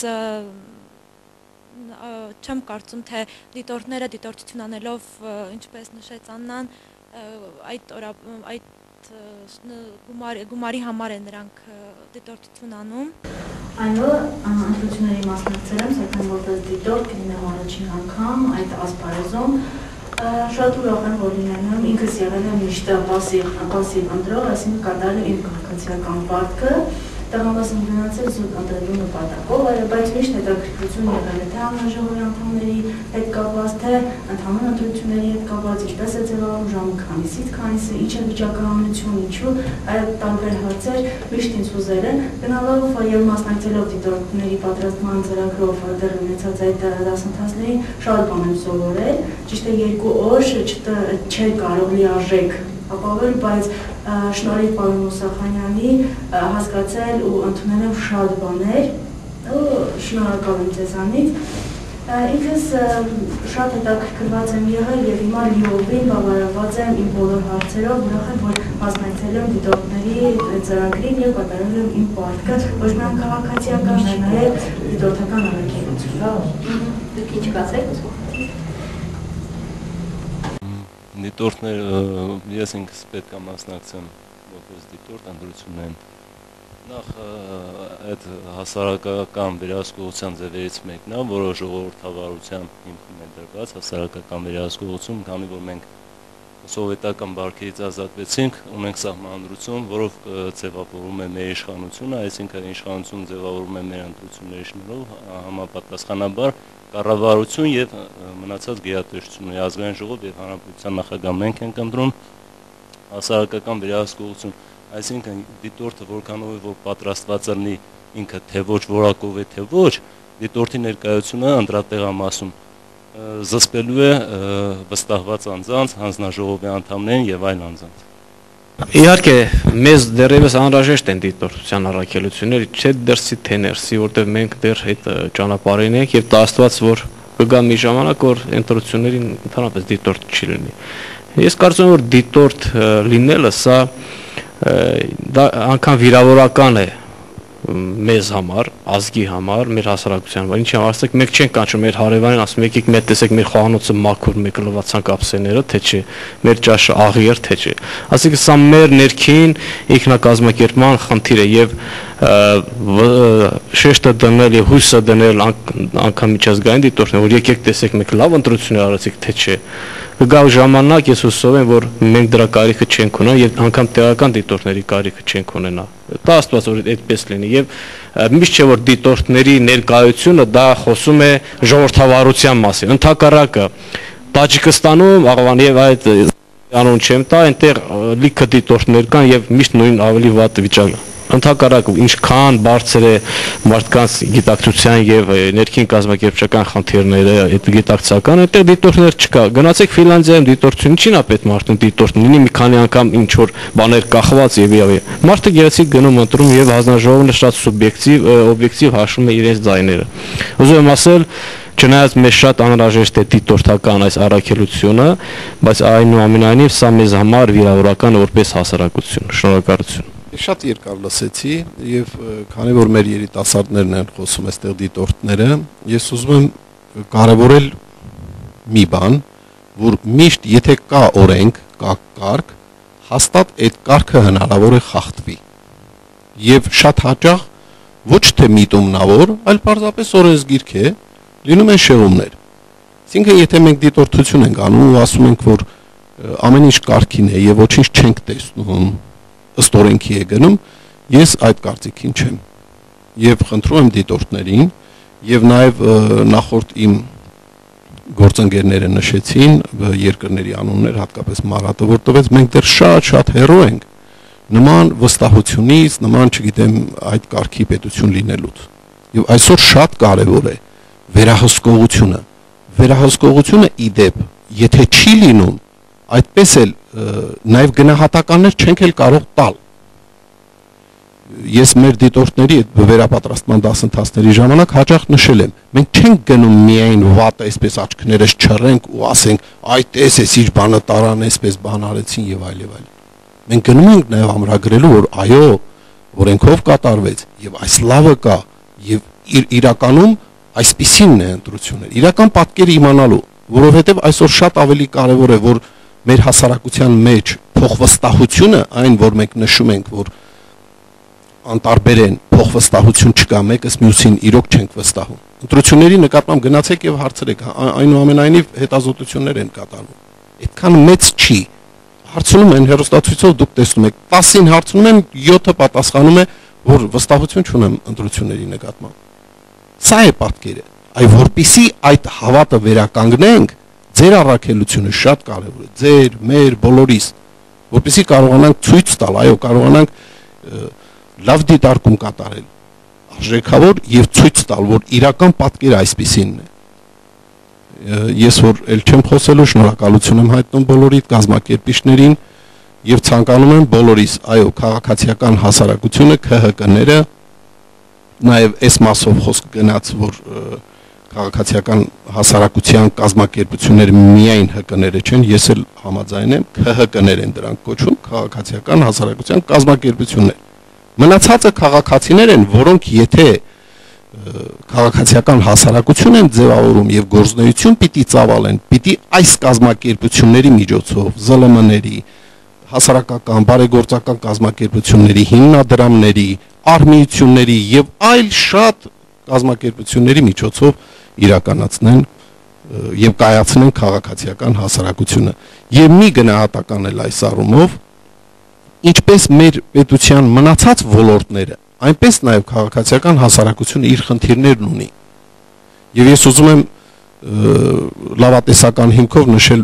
չեմ կարծում թե դիտորդները դիտորդություն անելով ինչպես նշեց Աննան այդ այդ ն- գումարի համար են նրանք դիտորդություն անում Այնո ընտրությունների մասնակցել եմ, սակայն որպես դիտորդ կլինեմ առաջին անգամ այդ ասպարեզում շատ ուրախ եմ, որ լինեմ եմ, ինքս եղել եմ միշտ պասիվ, պասիվ ընտրող, այսինքն կատարել իմ քաղաքացիական պարտքը, տղամաս եմ գնացել զուտ ընտրելու նպատակով, բայց միշտ հետաքրքրություն եղել է թե հանրաժողովի անդամների հետ կապված, թե անդամն ընտրությունների հետ կապված, ինչպես է ձևավորում ժամը քանիսից քանիսը, ինչ է վիճակահանություն, ինչու, այդ տարբեր հարցեր միշտ ինձ ուզել են գնալով եւ մասնակցելով դիտորդների պատրաստման ծրագրով դեռ ունեցած այդ դասընթացներին շատ բան եմ սովորել։ Ճիշտ է երկու օր չէր կարող լիարժեք ապավել, բայց շնորհիվ պարոն Մուսախանյանի հասկացել ու ընդունել եմ շատ բաներ շնորհակալ եմ ձեզանից Ինքս շատ հետաքրքրված եմ եղել եւ հիմա լիովին բավարարված եմ իմ բոլոր հարցերով, ուրախ եմ, որ մասնակցել եմ դիտորդների ծրագրին եւ կատարել եմ իմ պարտքը, ոչ միայն քաղաքացիական, այլ նաեւ դիտորդական առաքելություն։ Դուք ինչ կասեք, դիտորդներ ես ինքս պետք է մասնակցեմ որպես դիտորդ անդրությունն Նախ այդ հասարակական վերահսկողության ձևերից մեկն է, որը ժողովրդավարության հիմքում է դրված հասարակական վերահսկողություն, քանի որ մենք սովետական բարքերից ազատվեցինք, ունենք սահմանադրություն, որով ձևավորվում է մեր իշխանությունը, այսինքն իշխանություն ձևավորվում է մեր ընտրությունների շնորհիվ համապատասխանաբար կառավարություն եւ մնացած գերատեսչությունը, ազգային ժողով եւ հանրապետության նախագահ մենք ենք ընտրում հասարակական վերահսկողություն այսինքն դիտորդը որքանով է որ պատրաստված լինի ինքը թե ոչ որակով է թե ոչ դիտորդի ներկայությունը անդրատեղամասում զսպելու է վստահված անձանց, հանձնաժողովի անդամներին եւ այլ անձանց։ Իհարկե, մեզ դեռևս անհրաժեշտ են դիտորդության առաքելությունները, չէ դրսի թե ներսի, որտեղ մենք դեռ այդ ճանապարհին ենք եւ տա Աստված, որ կգա մի ժամանակ, որ ընտրություններին ընդհանրապես դիտորդ չի լինի։ Ես կարծում եմ, որ դիտորդ լինելը սա դա անգամ վիրավորական է մեզ համար, ազգի համար, մեր հասարակության համար։ Ինչի համար ասեք, մենք չենք կանչում մեր հարևանին, ասում եկեք մեկ տեսեք մեր խոհանոցը մաքուր, մեկ լվացան կապսեները, թե չէ, մեր ճաշը աղիեր, թե չէ։ Ասեք, սա մեր ներքին ինքնակազմակերպման խնդիր է եւ շեշտը դնել եւ հույսը դնել անգամ միջազգային դիտորդներ, որ եկեք տեսեք մեկ լավ ընտրություն արեցիք, թե չէ կգա ժամանակ ես հուսով եմ որ մենք դրա կարիքը չենք ունենա եւ անգամ տեղական դիտորդների կարիքը չենք ունենա դա աստված որ այդպես լինի եւ միշտ չէ որ դիտորդների ներկայությունը դա խոսում է ժողովրդավարության մասին ընդհակառակը Տաջիկստանում աղվան եւ այդ անուն չեմ տա այնտեղ լիքը դիտորդներ կան եւ միշտ նույն ավելի վատ վիճակը ընդհակառակ ինչքան բարձր է մարդկանց գիտակցության եւ ներքին կազմակերպչական խնդիրները այդ գիտակցական այդտեղ դիտորդներ չկա գնացեք ֆինլանդիայում դիտորդություն ինչին է պետք մարդուն դիտորդ լինի մի քանի անգամ ինչ որ բաներ կախված եւ եւ մարդը գեղեցիկ գնում ընտրում եւ հանձնաժողովը շատ սուբյեկտիվ օբյեկտիվ հաշվում է իրենց ձայները ուզում եմ ասել Չնայած մեզ շատ անհրաժեշտ է դիտորդական այս առաքելությունը, բայց այնուամենայնիվ սա մեզ համար վիրավորական որպես հասարակություն։ Շնորհակալություն։ Շատ երկար լսեցի եւ քանի որ մեր երիտասարդներն են խոսում այստեղ դիտորդները, ես ուզում եմ կարևորել մի բան, որ միշտ եթե կա օրենք, կա կարգ, հաստատ այդ կարգը հնարավոր է խախտվի։ Եվ շատ հաճախ ոչ թե միտումնավոր, այլ պարզապես օրենսգիրք է, լինում են շեղումներ։ Այսինքն եթե մենք դիտորդություն ենք անում ու ասում ենք, որ ամեն ինչ կարգին է եւ ոչինչ չենք տեսնում, ըստ օրենքի է գնում, ես այդ կարծիքին չեմ։ Եվ խնդրում եմ դիտորդներին եւ նաեւ նախորդ իմ գործընկերները նշեցին երկրների անուններ, հատկապես Մարատը, որտեղից մենք դեռ շատ-շատ հեռու ենք նման վստահությունից, նման, չգիտեմ, այդ կարգի պետություն լինելուց։ Եվ այսօր շատ կարևոր է վերահսկողությունը։ Վերահսկողությունը իդեպ, եթե չի լինում, այդպես էլ նաև գնահատականներ չենք էլ կարող տալ ես մեր դիտորդների այդ վերապատրաստման դասընթացների ժամանակ հաճախ նշել եմ մենք չենք գնում միայն վատը այսպես աչքներս չռենք ու ասենք այ տես էս ինչ բանը տարան այսպես բան արեցին եւ այլ եւ այլ մենք գնում ենք նաեւ ամրագրելու որ այո օրենքով կատարվեց եւ այս լավը կա եւ իր, իրականում այսպիսինն է ընտրությունները իրական պատկերը իմանալու որովհետեւ այսօր շատ ավելի կարեւոր է որ մեր հասարակության մեջ փոխվստահությունը, այն որ մենք նշում ենք, որ անտարբեր են, փոխվստահություն չկա, մեկս մյուսին իրոք չենք վստահում։ Ընտրությունների նկատմամբ գնացեք եւ հարցրեք, այնուամենայնիվ հետազոտություններ են կատարվում։ Այդքան մեծ չի։ Հարցնում են հերոստատուցիցով դուք տեսնում եք, 10-ին հարցնում են, 7-ը պատասխանում է, որ վստահություն չունեմ ընտրությունների նկատմամբ։ Սա է պատկերը։ Այ որpիսի այդ հավատը վերականգնենք, Ձեր առաքելությունը շատ կարևոր է, ձեր, մեր, բոլորիս, որպեսզի կարողանանք ցույց տալ, այո, կարողանանք լավ դիտարկում կատարել արժեքավոր եւ ցույց տալ, որ իրական պատկերը այսպեսինն է ես որ ել չեմ խոսելու շնորհակալություն եմ հայտնում բոլորի կազմակերպիչներին եւ ցանկանում եմ բոլորիս այո քաղաքացիական հասարակությունը ՔՀԿ-ները նաեւ այս մասով խոսք գնաց որ քաղաքացիական հասարակության կազմակերպությունները միայն ՀԿ-ները չեն, ես էլ համաձայն եմ, ՔՀԿ-ներ են դրանք կոչվում, քաղաքացիական հասարակության կազմակերպություններ։ Մնացածը քաղաքացիներ են, որոնք եթե քաղաքացիական հասարակություն են ձևավորում եւ գործնեություն պիտի ծավալեն, պիտի այս կազմակերպությունների միջոցով ԶԼՄ-ների, հասարակական, բարեգործական կազմակերպությունների, հիմնադրամների, արմիությունների եւ այլ շատ կազմակերպությունների միջոցով իրականացնեն եւ կայացնեն քաղաքացիական հասարակությունը եւ մի գնահատական էլ այս առումով ինչպես մեր պետության մնացած ոլորտները այնպես նաեւ քաղաքացիական հասարակությունը իր խնդիրներն ունի եւ ես ուզում եմ լավատեսական հիմքով նշել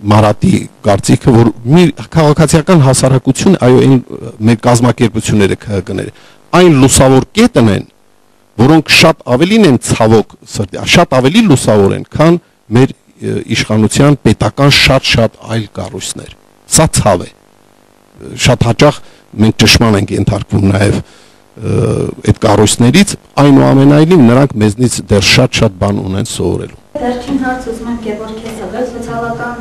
Մարատի կարծիքը, որ մի քաղաքացիական հասարակություն, այո, այն մեր կազմակերպությունները ԿՀԿ-ները, այն լուսավոր կետն են, որոնք շատ ավելին են ցավոք սրտի, շատ ավելի լուսավոր են, քան մեր իշխանության պետական շատ-շատ այլ կառույցներ։ Սա ցավ է։ Շատ հաճախ մենք ճշման ենք ենթարկվում նաև այդ կառույցներից, այնուամենայնիվ նրանք մեզնից դեռ շատ-շատ բան ունեն սովորելու։ Վերջին հարց ուզում եմ Գևորգ քեզ տալ, սոցիալական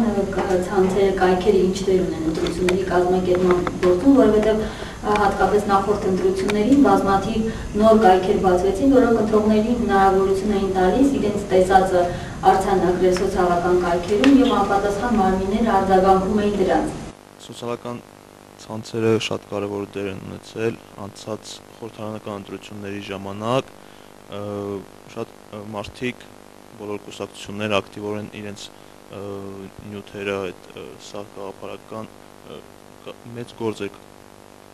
ցանցերը կայքերը ինչ դեր ունեն ընտրությունների կազմակերպման գործում, որովհետև հատկապես նախորդ ընտրություններին բազմաթիվ նոր կայքեր բացվեցին, որոնք ընտրողներին հնարավորություն էին տալիս իրենց տեսածը արձանագրել սոցիալական կայքերում եւ անպատասխան մարմիններ արձագանքում էին դրանց։ Սոցիալական ցանցերը շատ կարևոր դեր են ունեցել անցած խորհրդարանական ընտրությունների ժամանակ շատ մարդիկ բոլոր կուսակցությունները ակտիվորեն իրենց նյութերը այդ սա գաղափարական մեծ գործ է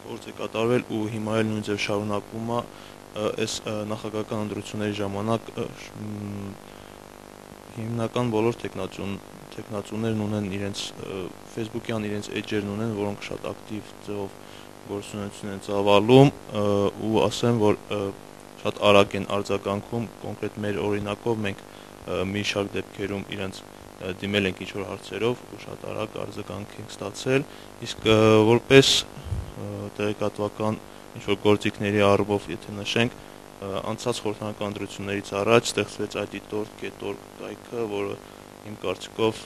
գործ է կատարվել ու հիմա էլ նույն ձև շարունակվում է այս նախագահական ընտրությունների ժամանակ հիմնական բոլոր տեխնացուն տեխնացուներն ունեն իրենց Facebook-յան իրենց էջերն ունեն, որոնք շատ ակտիվ ձևով գործունեություն են ծավալում ու ասեմ, որ շատ արագ են արձագանքում, կոնկրետ մեր օրինակով մենք մի շարք դեպքերում իրենց դիմել ենք ինչ-որ հարցերով ու շատ արագ արձագանք ենք ստացել, իսկ որպես տեղեկատվական ինչ-որ գործիքների առումով, եթե նշենք, անցած խորհրդանական ընտրություններից առաջ ստեղծվեց ID.org.org կայքը, որը իմ կարծիքով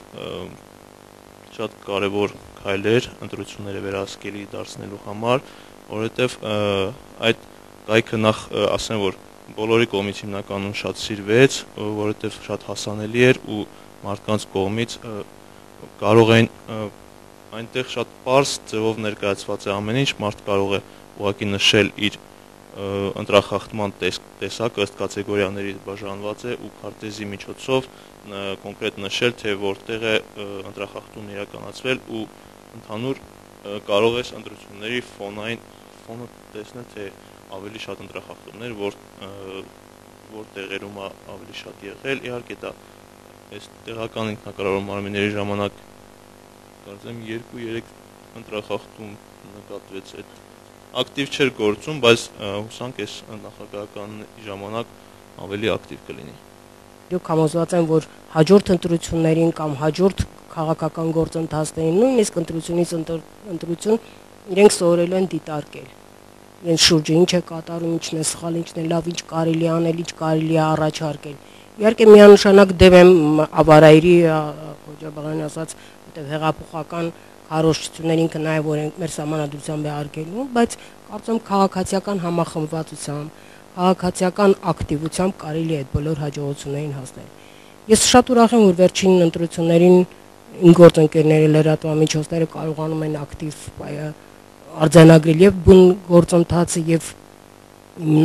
շատ կարևոր քայլ էր ընտրությունները վերահսկելի դարձնելու համար, որովհետև այդ կայքը նախ ասեմ, որ բոլորի կողմից հիմնականում շատ սիրվեց, որովհետև շատ հասանելի էր ու մարդկանց կողմից կարող էին այնտեղ շատ པարս ձևով ներկայացված է ամեն ինչ, մարդ կարող է ուղակի նշել իր ընտրախախտման տեսակը ըստ կատեգորիաների բաժանված է ու քարտեզի միջոցով կոնկրետ նշել, թե որտեղ է ընտրախախտումն իրականացվել ու ընդհանուր կարող ես ընտրությունների ֆոնային ֆոնը տեսնել, թե ավելի շատ ընտրախախտումներ, որ որ տեղերում ավելի շատ եղել, իհարկե դա այս տեղական ինքնակառավարման մարմինների ժամանակ կարծեմ 2-3 ընտրախախտում նկատվեց այդ ակտիվ չէր գործում, բայց հուսանք այս նախագահական ժամանակ ավելի ակտիվ կլինի։ Դուք համոզված եմ, որ հաջորդ ընտրություններին կամ հաջորդ քաղաքական գործընթացներին նույնիսկ ընտրությունից ընտրություն իրենք սովորել են դիտարկել իրենց շուրջը ինչ է կատարում, ինչն է սխալ, ինչն է լավ, ինչ կարելի անել, ինչ կարելի է առաջարկել։ Իհարկե միանշանակ դեմ եմ ավարայրի Խոջաբաղյանը ասած որտեղ հեղափոխական քարոշչություններին կնայ որ ենք մեր համանadrությամբ է արգելում, բայց կարծում քաղաքացիական համախմբվածությամբ, քաղաքացիական ակտիվությամբ կարելի է այդ բոլոր հաջողություններին հասնել։ Ես շատ ուրախ եմ, որ վերջին ընտրություններին իմ գործընկերները լրատվամիջոցները կարողանում են ակտիվ արձանագրել եւ բուն գործընթացը եւ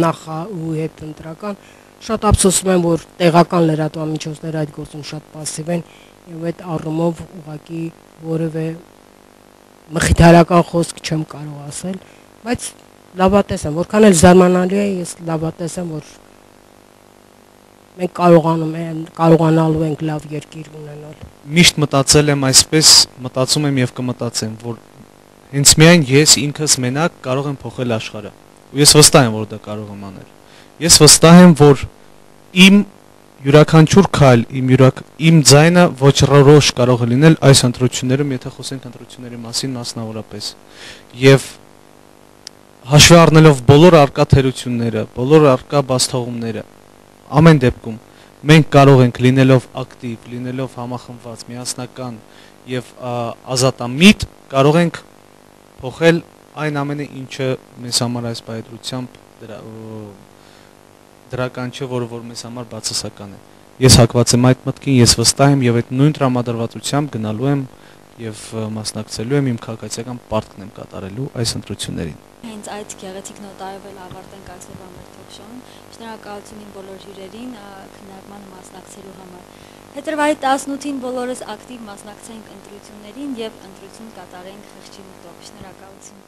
նախա ու հետ ընտրական շատ ափսոսում եմ որ տեղական լրատվամիջոցները այդ գործում շատ пассив են եւ այդ առումով ուղակի որևէ մխիթարական խոսք չեմ կարող ասել, բայց լավատես եմ, որքան էլ զարմանալի է, ես լավատես եմ, որ մենք կարողանում ենք կարողանալու ենք լավ երկիր ունենալ։ Միշտ մտածել եմ այսպես, մտածում եմ եւ կմտածեմ, որ հենց միայն ես ինքս մենակ կարող եմ փոխել աշխարհը։ Ու ես վստահ եմ, որ դա կարող եմ անել։ Ես վստահ եմ, որ իմ յուրաքանչյուր քայլ, իմ յուրակ իմ ձայնը ոչռորոշ կարող է լինել այս ընտրություններում, եթե խոսենք ընտրությունների մասին մասնավորապես։ Եվ հաշվի առնելով բոլոր արկա թերությունները, բոլոր արկա բաստողումները, ամեն դեպքում մենք կարող ենք լինելով ակտիվ, լինելով համախմբված, միասնական եւ ազատամիտ կարող ենք փոխել այն ամենը, ինչը մեզ համար այս բայդրությամբ դրա դրական չէ, որը որ մեզ համար բացասական է։ Ես հակված եմ այդ մտքին, ես վստահ եմ եւ այդ նույն տրամադրվածությամբ գնալու եմ եւ մասնակցելու եմ իմ քաղաքացիական պարտքն եմ կատարելու այս ընտրություններին։ Հենց այդ գեղեցիկ նոտայով էլ ավարտենք այսօրվա մեր թոքշոուն։ Շնորհակալություն իմ բոլոր հյուրերին քննարկմանը մասնակցելու համար։ Փետրվարի 18-ին բոլորս ակտիվ մասնակցենք ընտրություններին եւ ընտրություն կատարենք խղճի մտով։ Շնորհակալություն։